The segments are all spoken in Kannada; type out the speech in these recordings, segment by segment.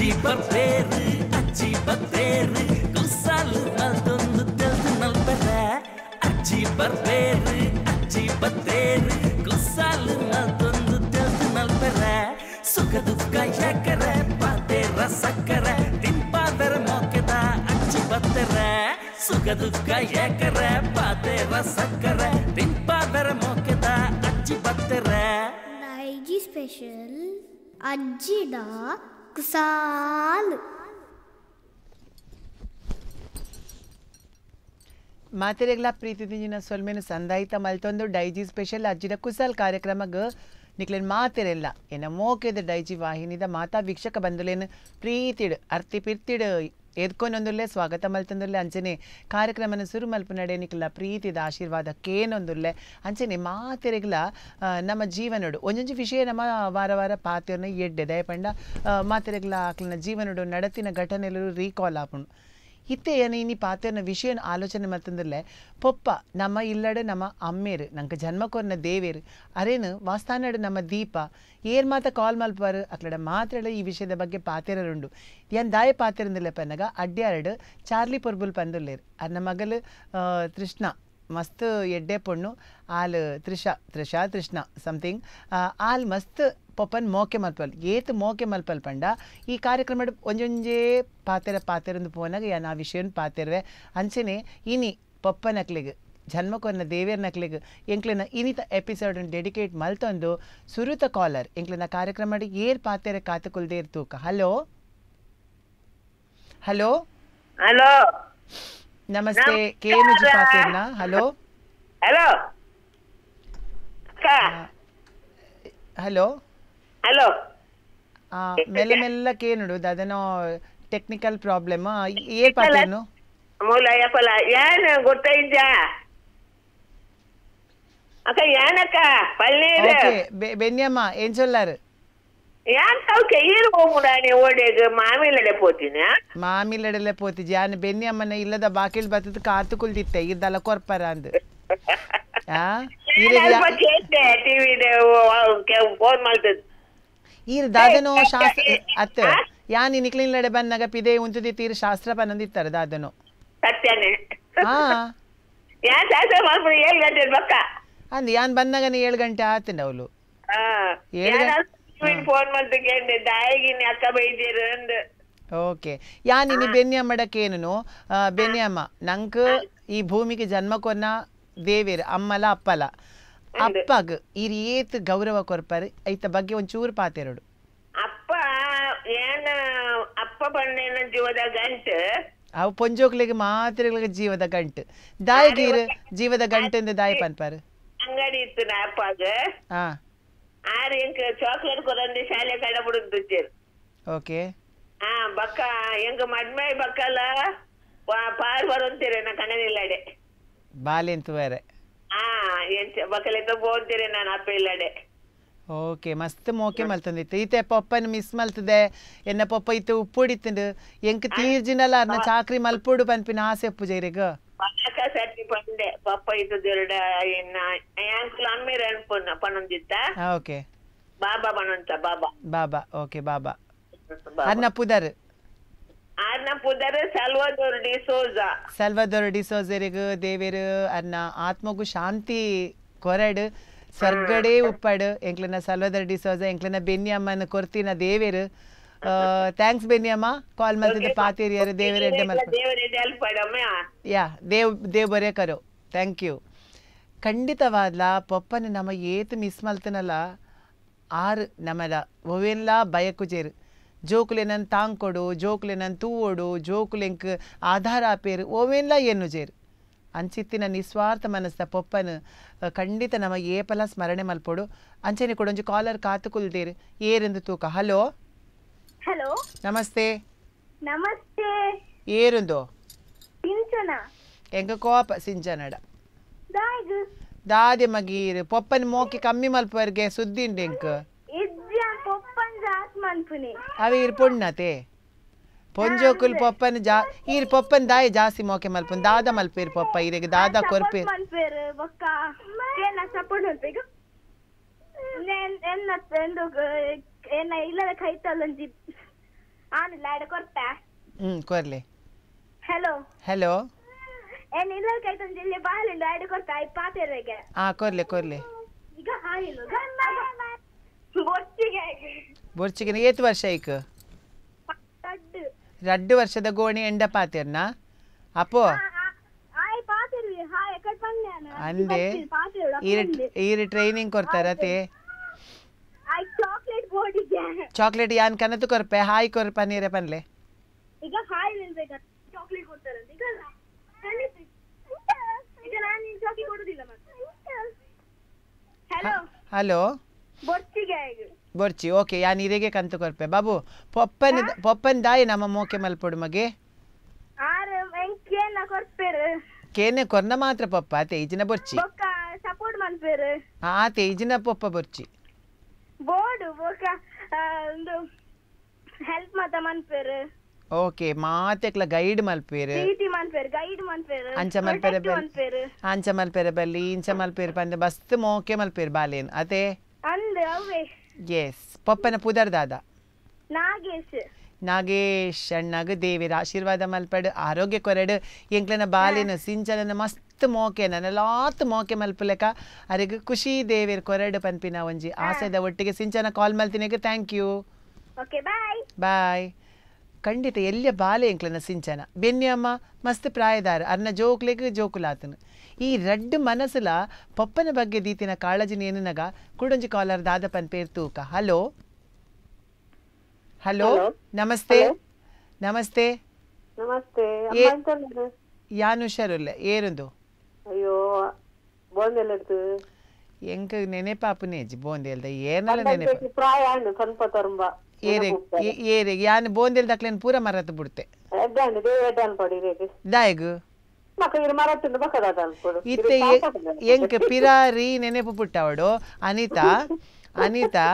ಅಜ್ಜಿ ಬರ್ತೇರು ಅಜ್ಜಿ ಬರ್ತೇರು ಕುಸಾಲು ಮಲ್ತೊಂದು ತೆಲ್ದು ನಲ್ಪರ ಅಜ್ಜಿ ಬರ್ತೇರು ಅಜ್ಜಿ ಬರ್ತೇರು ಕುಸಾಲು ಮಲ್ತೊಂದು ತೆಲ್ದು ನಲ್ಪರ ಸುಖ ದುಃಖ ಯಾಕರ ಪಾತೇರ ಸಕ್ಕರ ತಿಂಪಾದರ ಮೋಕೆದ ಅಜ್ಜಿ ಬತ್ತರ ಸುಖ ದುಃಖ ಯಾಕರ ಪಾತೇರ ಸಕ್ಕರ ತಿಂಪಾದರ ಮೋಕೆದ ಅಜ್ಜಿ ಬತ್ತರ ನೈಜಿ ಸ್ಪೆಷಲ್ ಅಜ್ಜಿಡ ಕುಸಾಲು ಮಾತೆರೆಗ್ಲ ಪ್ರೀತಿ ದಿಂಜಿನ ಸೊಲ್ಮೆನು ಸಂದಾಯಿತ ಮಲ್ತೊಂದು ಡೈಜಿ ಸ್ಪೆಷಲ್ ಅಜ್ಜಿದ ಕುಸಲ್ ಕಾರ್ಯಕ್ರಮಗ ನಿಕ್ಲೆನ್ ಮಾತೆರೆಲ್ಲ. ಏನ ಮೋಕೆದ ಡೈಜಿ ವಾಹಿನಿದ ಮಾತಾ ವೀಕ್ಷಕ ಬಂದುಲೇನು ಪ್ರೀತಿಡ್, ಅರ್ತಿ ಪಿರ್ತಿಡ್. ಎದ್ಕೊಂದೊಂದುಲ್ಲೆ ಸ್ವಾಗತ ಮಲ್ತೊಂದುಲ್ಲೆ ಅಂಚನೆ ಕಾರ್ಯಕ್ರಮನ ಸುರು ಮಲ್ಪ ನಡೆ ನಿಕ್ಲ ಪ್ರೀತಿದ ಆಶೀರ್ವಾದ ಕೇನೊಂದುಲ್ಲೆ ಅಂಚನೆ ಮಾತೆರೆಗ್ಲ ನಮ್ಮ ಜೀವನಡು, ಒಂಜೊಂಜಿ ವಿಷಯ ನಮ್ಮ ವಾರ ವಾರ ಪಾತೆರ್ನ ಎಡ್ಡೆ. ದಯಪಂಡ ಮಾತೆರೆಗ್ಲ ಆಕ್ಲನ ಜೀವನಡು, ನಡತಿನ ಘಟನೆಲು ರೀಕಾಲ್ ಆಪುಂಡು. ಇತ್ತೆ ಏನು ಇನಿ ಪಾತೆರ್ನ ವಿಷಯ ಆಲೋಚನೆ ಮತ್ತಂದಿರಲೆ ಪೊಪ್ಪ, ನಮ್ಮ ಇಲ್ಲಡೆ ನಮ್ಮ ಅಮ್ಮೇರು ನಂಕ ಜನ್ಮ ಕೊರ್ನ ದೇವೇರು ಅರೇನು, ವಾಸ್ತಾನಡು ನಮ್ಮ ದೀಪ ಏರ್ ಮಾತ ಕಾಲ್ ಮಲ್ಪಾರು ಅಕ್ಲಡ ಮಾತಾಡ ಈ ವಿಷಯದ ಬಗ್ಗೆ ಪಾತೆರರುಂಡು ಏನ್ ದಾಯ ಪಾತೆರಂದಿಲ್ಲ ಪನ್ನಗ ಅಡ್ಡ್ಯಾರಡು ಚಾರ್ಲಿ ಪೊರ್ಬುಲ್ ಪಂದುಲ್ಲೇರು ಅನ್ನ ಮಗಲು ಕೃಷ್ಣ ಮಸ್ತ್ ಎಡ್ಡೆ ಪೊಣ್ಣು ಆಲ್ ತ್ರಿಷಾ ತ್ರಿಷಾ ತೃಷ್ಣ ಸಮಥಿಂಗ್ ಆಲ್ ಮಸ್ತ್ ಪೊಪ್ಪನ್ ಮೋಕೆ ಮಲ್ಪಲ್, ಏತ್ ಮೋಕೆ ಮಲ್ಪಲ್ ಪಂಡ. ಈ ಕಾರ್ಯಕ್ರಮಡ್ ಒಂಜೊಂಜೇ ಪಾತೆರ ಪಾತೆರಂದು ಪೋನಾಗ ಯಾ ಆ ವಿಷಯನ್ ಪಾತೆರ್ವೆ. ಅಂಚನೆ ಇನಿ ಪೊಪ್ಪ ಜನ್ಮಕೊನ್ನ ಜನ್ಮ ಕೊನ್ನ ದೇವೇರ್ ನಕ್ಲಿಗ್ ಎಂಕ್ಲಿನ ಇನಿತ ಎಪಿಸೋಡ್ ಡೆಡಿಕೇಟ್ ಮಲ್ತೊಂದು ಸುರುತ ಕಾಲರ್. ಎಂಕ್ಲಿನ ಕಾರ್ಯಕ್ರಮ ಏರ್ ಪಾತೆರ ಕಾತುಕೊಲ್ದೇರ್ ತೂಕ ಹಲೋ? ಹಲೋ? ಹಲೋ? ನಮಸ್ತೆ ಕೇನುಜಿ ನಮಸ್ಕಾರ. ಪಾತೆರ್ನ ಹಲೋ ಹಲೋ ಅಕ್ಕ ಹಲೋ ಹಲೋ ಆ, ಮೆಲ್ಲ ಮೆಲ್ಲ ಕೇನುಡು ಅದನ್ನು ಟೆಕ್ನಿಕಲ್ ಪ್ರಾಬ್ಲಮ್ ಏರ್ ಪಾತೆರ್ನು ಮೂಲ ಯಪ್ಪಲ ಏನ್ ಗೊತ್ತೈತ ಅಕ್ಕ ಏನಕ್ಕ ಪಳ್ಳೀರು ಓಕೆ ಬೆನ್ಯಮ್ಮ ಏನ್ ಚೊಲ್ಲಾರು ಯಾನ್ ತವಕ ಈರು ಬೆನ್ನಿ ಓಡೇಗ ಮಾಮಿಲಡೆ ಪೋತೀನಿ ಮಾಮಿಲಡೆಲ್ಲ ಪೋತಿ ಜಾನ್ ಬೆನ್ಯಮ್ಮನ ಇಲ್ಲದ ಬಾಕಿಲ್ ಬತ್ತದ ಕಾತು ಕುಲ್ದಿತ್ತೆ ಇದ್ದಲ್ಲ ಕೊರ್ಪರ ಅಂದ್. ಆ? ಫೋನ್ ಮಾಡ್ತದ. ಈರ್ ದಾದನು ಶಾಸ್ತ್ರ ಅತ್ತ ಯಾನ್ ನಿಕ್ಲಿಲ್ಲಡೆ ಬಂದಾಗ ಪಿದೆ ಉಂತದಿ ತೀರ್ ಶಾಸ್ತ್ರ ಪನಂದಿತ್ತಾರೆ ದಾದನು ಸತ್ಯನೇ. ಹಾ. ಯಾನ್ ಶಾಸ್ತ್ರ ಮಾಡ್ಬಿಡಿ ಏಳು ಗಂಟೆ ಬಕ್ಕ ಅಂದ್ ಯಾನ್ ಬಂದಾಗ ಏಳು ಗಂಟೆ ಆತಿನ ಅವಳು ಏಳು ಗಂಟೆ- ಫೋನ್ ಮಾಡ್ತು ಕೇಳ್ದೆ ದಾಯಿಗಿನಿ ಅಕ್ಕ ಬೈದಿರು ಅಂದ್. ಓಕೆ. ಯಾನ್ ಇನಿ ಬೆನ್ಯಮ್ಮ ನಂಕ್ ಈ ಭೂಮಿಗೆ ಜನ್ಮ ಕೊನ್ನ ದೇವೇರ್ ಅಮ್ಮಲ ಅಪ್ಪಲ. ಅಪ್ಪಗ್ ಈ ಏತ್ ಗೌರವ ಕೊರ್ಪರ್ ಐತ ಬಗ್ಗೆ ಒಂಚೂರು ಪಾತೆರಡು ಅಪ್ಪ ಏನ ಅಪ್ಪ ಬಂದೇನ ಜೀವದ ಗಂಟು. ಅವು ಪೊಂಜೋಕ್ಲಿಗೆ ಮಾತ್ರೆಗಳಿಗೆ ಜೀವದ ಗಂಟು. ದಾಯಗೀರ್ ಜೀವದ ಗಂಟೆಂದು ದಾಯಿ ಪನ್ಪರ್. ಅಂಗಡಿ ಇತ್ತು ನಾ ಅಪ್ಪಾಗ. ಹಾ. ಆರು ಎಂಕ್ ಚಾಕ್ಲೇಟ್ ಕೊರಂದು ಶಾಲೆ ಕಡ ಬಿಡುದು ಓಕೆ ಆ ಬಕ್ಕ ಎಂಗ ಮಡ್ಮೆ ಬಕ್ಕಲ ಪಾರ್ ಬರುಂತೀರಿ ನಾ ಕಣ್ಣನಿಲ್ಲಡೆ ಬಾಲೆಂತು ಬೇರೆ. ಹಾ ಎಂಚ ಬಕ್ಕಲೆತ್ತ ಬೋಂತೀರಿ ನಾನು ಅಪ್ಪ ಇಲ್ಲಡೆ. ಓಕೆ ಮಸ್ತ್ ಮೋಕೆ ಮಲ್ತಂದಿತ್ತು ಈತೆ ಪಪ್ಪನ ಮಿಸ್ ಮಲ್ತದೆ. ಎನ್ನ ಪಪ್ಪ ಇತ್ತು ಉಪ್ಪುಡಿತ್ತಂಡು ಎಂಕ್ ತೀರ್ಜಿನಲ್ಲ ಅರ್ನ ಚಾಕ್ರಿ ಮಲ್ಪುಡು ಪನ್ಪಿನ ಆಸೆ ಜೈರಿಗ. ಪಾಕ ಸಟ್ಟಿ ಪಂಡೆ ಪಪ್ಪ ಇತ್ತು ದಿರಡ ಇನ್ನ ಯಾಂಕುಲು ಅಮ್ಮಿರ ಅನ್ಪುನ್ನ ಪನೊಂದಿತ್ತ ಓಕೆ ಬಾಬಾ ಪನೊಂತ ಬಾಬಾ ಬಾಬಾ ಓಕೆ ಬಾಬಾ ಬಾಬಾ. ಅನ್ನ ಪುದರ್ ಆರ್ನ ಪುದರ್ ಸಲ್ವಾದೋರ್ ಡಿ ಸೋಜಾ ಸಲ್ವದೊರ್ ಡಿಸೋಜೆರಿಗ ದೇವೇರು ಅನ್ನ ಆತ್ಮಗು ಶಾಂತಿ ಕೊರಡು ಸ್ವರ್ಗಡೇ ಉಪ್ಪಡು ಎಂಕ್ಲನ ಸಲ್ವದರ್ ಡಿಸೋಜ ಎಂಕ್ಲನ ಬೆನ್ನಿಯಮ್ಮನ ಕೊರ್ತಿನ ದೇವೇರು ಥ್ಯಾಂಕ್ಸ್ ಬೆನ್ನಿಯಮ್ಮ ಕಾಲ್ ಮಾಡ್ತಿದ್ದ ಪಾತಿರಿಯರು ದೇವರೆಡ್ಡೆ ಯಾ ದೇವ್ ದೇವ್ ಬರೇ ಕರೋ ಥ್ಯಾಂಕ್ ಯು ಖಂಡಿತವಾದ್ಲ ಪಪ್ಪನ ನಮ್ಮ ಏತು ಮಿಸ್ ಮಲ್ತನಲ್ಲ ಆರು ನಮ್ಮದ ಒವೆಲ್ಲ ಬಯಕು ಜೇರು ಜೋಕುಲೆ ನನ್ನ ತಾಂಗ್ ಕೊಡು ಜೋಕುಲೆ ನನ್ ತೂವೋಡು ಜೋಕುಲೆಂಕ್ ಆಧಾರ ಆಪೇರು ಓವೆಲ್ಲ ಏನು ಜೇರು. ಅಂಚಿತ್ತಿನ ನಿಸ್ವಾರ್ಥ ಮನಸ್ಸ ಪೊಪ್ಪನ ಖಂಡಿತ ನಮ್ಮ ಏಪಲ ಸ್ಮರಣೆ ಮಲ್ಪೋಡು. ಅಂಚನೆ ಕೊಡೊಂಜಿ ಕಾಲರ್ ಕಾತುಕುಲ್ದೇರು ಏರೆಂದು ತೂಕ. Hello hello. ನಮಸ್ತೆ. ನಮಸ್ತೆ. ಏರುಂದು? ಸಿಂಚನ. ಎಂಗ ಕೋಪ? ಸಿಂಚನಡ ದಾದಿ. ಮಗೀರ್ ಪೊಪ್ಪನ ಮೋಕಿ ಕಮ್ಮಿ ಮಲ್ಪರ್ಗೆ ಸುದ್ದಿ ಉಂಡು ಎಂಕ್ ಇಜ್ಜ ಪೊಪ್ಪನ್ ಜಾತ್ ಮನ್ಪುನಿ ಅವ ಇರ್ ಪುಣ್ಣತೆ. ಪೊಂಜೋಕುಲ್ ಪೊಪ್ಪನ ಜಾ ಈರ್ ಪೊಪ್ಪನ್ ದಾಯಿ ಜಾಸ್ತಿ ಮೋಕೆ ಮಲ್ಪನ್ ದಾದ ಮಲ್ಪೇರ್ ಪೊಪ್ಪ ಇರೆಗ್ ದಾದ ಕೊರ್ಪೇರ್ ಏನ ಇಲ್ಲ ಇಲ್ಲದ ಕೈತಲ್ಲೊಂಜಿ ಆನಿಲ್ಲ ಆಡ ಕೊರ್ಪೆ ಹ್ಞೂ ಕೊರ್ಲೆ ಹಲೋ ಹಲೋ ಏನ್ ಇಲ್ಲ ಕೈತಂದ ಇಲ್ಲಿ ಬಾಲಿಂದ ಆಡ ಕೊರ್ಪೆ ಐ ಪಾತೆರೆಗೆ ಹಾಂ ಕೊರ್ಲೆ ಕೊರ್ಲೆ ಈಗ ಹಾಯಿಲ್ಲ ಬೊಚ್ಚಿಗೆ ಬೊರ್ಚಿಗೆ ಏತ್ ವರ್ಷ ಐಕ್ ರಡ್ಡು. ವರ್ಷದ ಗೋಣಿ ಎಂಡ ಪಾತೆರ್ನ? ಅಪ್ಪೋ. ಅಂದೆ. ಈ ಟ್ರೈನಿಂಗ್ ಕೊಡ್ತಾರತೆ ಚಾಕ್ಲೇಟ್ ಬೋರ್ಡಿಗೆ ಚಾಕ್ಲೇಟ್ ಯಾನ್ ಕನತು ಕೊರ್ಪೆ ಹಾಯ್ ಕೊರ್ಪ ನೀರೆ ಪನ್ಲೆ. ಈಗ ಹಾಯ್ ನಿಲ್ಬೇಕ ಚಾಕ್ಲೇಟ್ ಕೊಡ್ತಾರಂತ ಈಗ ಖಂಡಿತ. ಈಗ ನಾನು ನಿನ್ ಚಾಕ್ಲೇಟ್ ಕೊಡುದಿಲ್ಲ ಮತ್ತೆ ಹಲೋ? ಹಲೋ ಬೊಚ್ಚಿಗೆ ಬೊರ್ಚಿ ಓಕೆ ಯಾನ್ ಇರೆಗೆ ಕಂತು ಕೊರ್ಪೆ ಬಾಬು ಪೊಪ್ಪನ್ ಪೊಪ್ಪನ್ ದಾಯಿ ನಮ್ಮ ಮೋಕೆ ಮಲ್ಪೊಡು ಮಗೆ. ಆರು ಎಂಕೇನ ಕೊರ್ಪೇರು ಕೇನೆ ಕೊರ್ನ ಮಾತ್ರ ಪೊಪ್ಪ ತೇಜಿನ ಬೊರ್ಚಿ. ಬೊಕ್ಕ ಸಪೋರ್ಟ್ ಮನ್ಪೇರು ಆ ತೇಜಿನ ಪೊಪ್ಪ ಬೊರ್ಚಿ. ಬೋರ್ಡು ಬೊಕ್ಕ ಆ, ಒಂದು ಹೆಲ್ಪ್ ಮಾತ ಮನ್ಪೇರು ಓಕೆ ಮಾತೆಕ್ಲ ಗೈಡ್ ಮಲ್ಪೇರು ಪ್ರೀತಿ ಮನ್ಪೇರು ಗೈಡ್ ಮನ್ಪೇರು ಅಂಚ ಮಲ್ಪೆರೆ protect ಮನ್ಪೇರು ಅಂಚ ಮಲ್ಪೆರೆ ಬಲ್ಲಿ ಇಂಚ ಮಲ್ಪೇರು ಪಂದೆ ಮಸ್ತ್ ಮೋಕೆ ಮಲ್ಪೇರು ಬಾಲೇನ್ ಅದೇ ಅಂದ್ ಅವೇ ಎಸ್ ಪೊಪ್ಪನ ಪುದರ್ ದಾದ ನಾಗೇಶ್ ನಾಗೇಶ್ ಅಣ್ಣಗ ದೇವಿರ ಆಶೀರ್ವಾದ ಮಲ್ಪಡು ಆರೋಗ್ಯ ಕೊರಡು ಎಂಕ್ಲನ ಬಾಲಿನ ಸಿಂಚಲನ ಮಸ್ತ್ ಮೋಕೆ ನನಲಾತ್ ಮೋಕೆ ಮಲ್ಪಲೆಕ. ಅರಿಗೆ ಖುಷಿ ದೇವಿರ್ ಕೊರಡು ಪನ್ಪಿನ ಒಂಜಿ. ಆಸೆದ ಒಟ್ಟಿಗೆ ಸಿಂಚನ ಕಾಲ್ ಮಲ್ತಿನಿಗೆ. ಥ್ಯಾಂಕ್ ಯು ಬಾಯ್ ಬಾಯ್ ಖಂಡಿತ ಎಲ್ಲಿಯ ಬಾಲೆ ಎಂಕ್ಲನ ಸಿಂಚನ. ಬೆನ್ನಿ ಅಮ್ಮ ಮಸ್ತ್ ಪ್ರಾಯದಾರ. ಅರ್ನ ಜೋಕ್ಲೆಗ್ ಜೋಕುಲಾತನು. ಈ ರಡ್ಡ್ ಮನಸ್ಸುಲ ಪಪ್ಪನ ಬಗ್ಗೆ ದೀತಿನ ಕಾಳಜಿ ನೇನನಗ ಕುಡೊಂಜಿ ಕಾಲರ್ ದಾದ ಪೇರ್ ತೂಕ. ಹಲೋ ಹಲೋ ನಮಸ್ತೆ. ನಮಸ್ತೆ. ನಮಸ್ತೆ? ಯಾನ್ ಹುಷಾರುಲ್ಲ ಏರುಂದು? ಅಯ್ಯೋ ಬೋಂದೆಲ್ಲದ್ದು ಎಂಕ ನೆನೆಪಾಪುನೇಜಿ ಬೋಂದೆಲ್ದ ಏನಲ್ಲ ನೆನೆಪ? ಪ್ರಾಯ ಉಂಡು ಸ್ವಲ್ಪ ತೊರಂಬ. ಏರೆ ಏರೆ ಯಾನ್ ಬೋಂದೆಲ್ ದಕ್ಲೆನ್ ಪೂರ ಮರತ್ ಬಿಡ್ತೆ. ಎಡ್ಡಾಂಡು ದೇವೇಟ ಪಡಿ ರೇಗೆ ದಾಯಗು? ಇತ್ತೆ ಎಂಕ್ ಪಿರಾರಿ ನೆನೆಪು ಪುಟ್ಟವಡು ಅನಿತಾ ಅನಿತಾ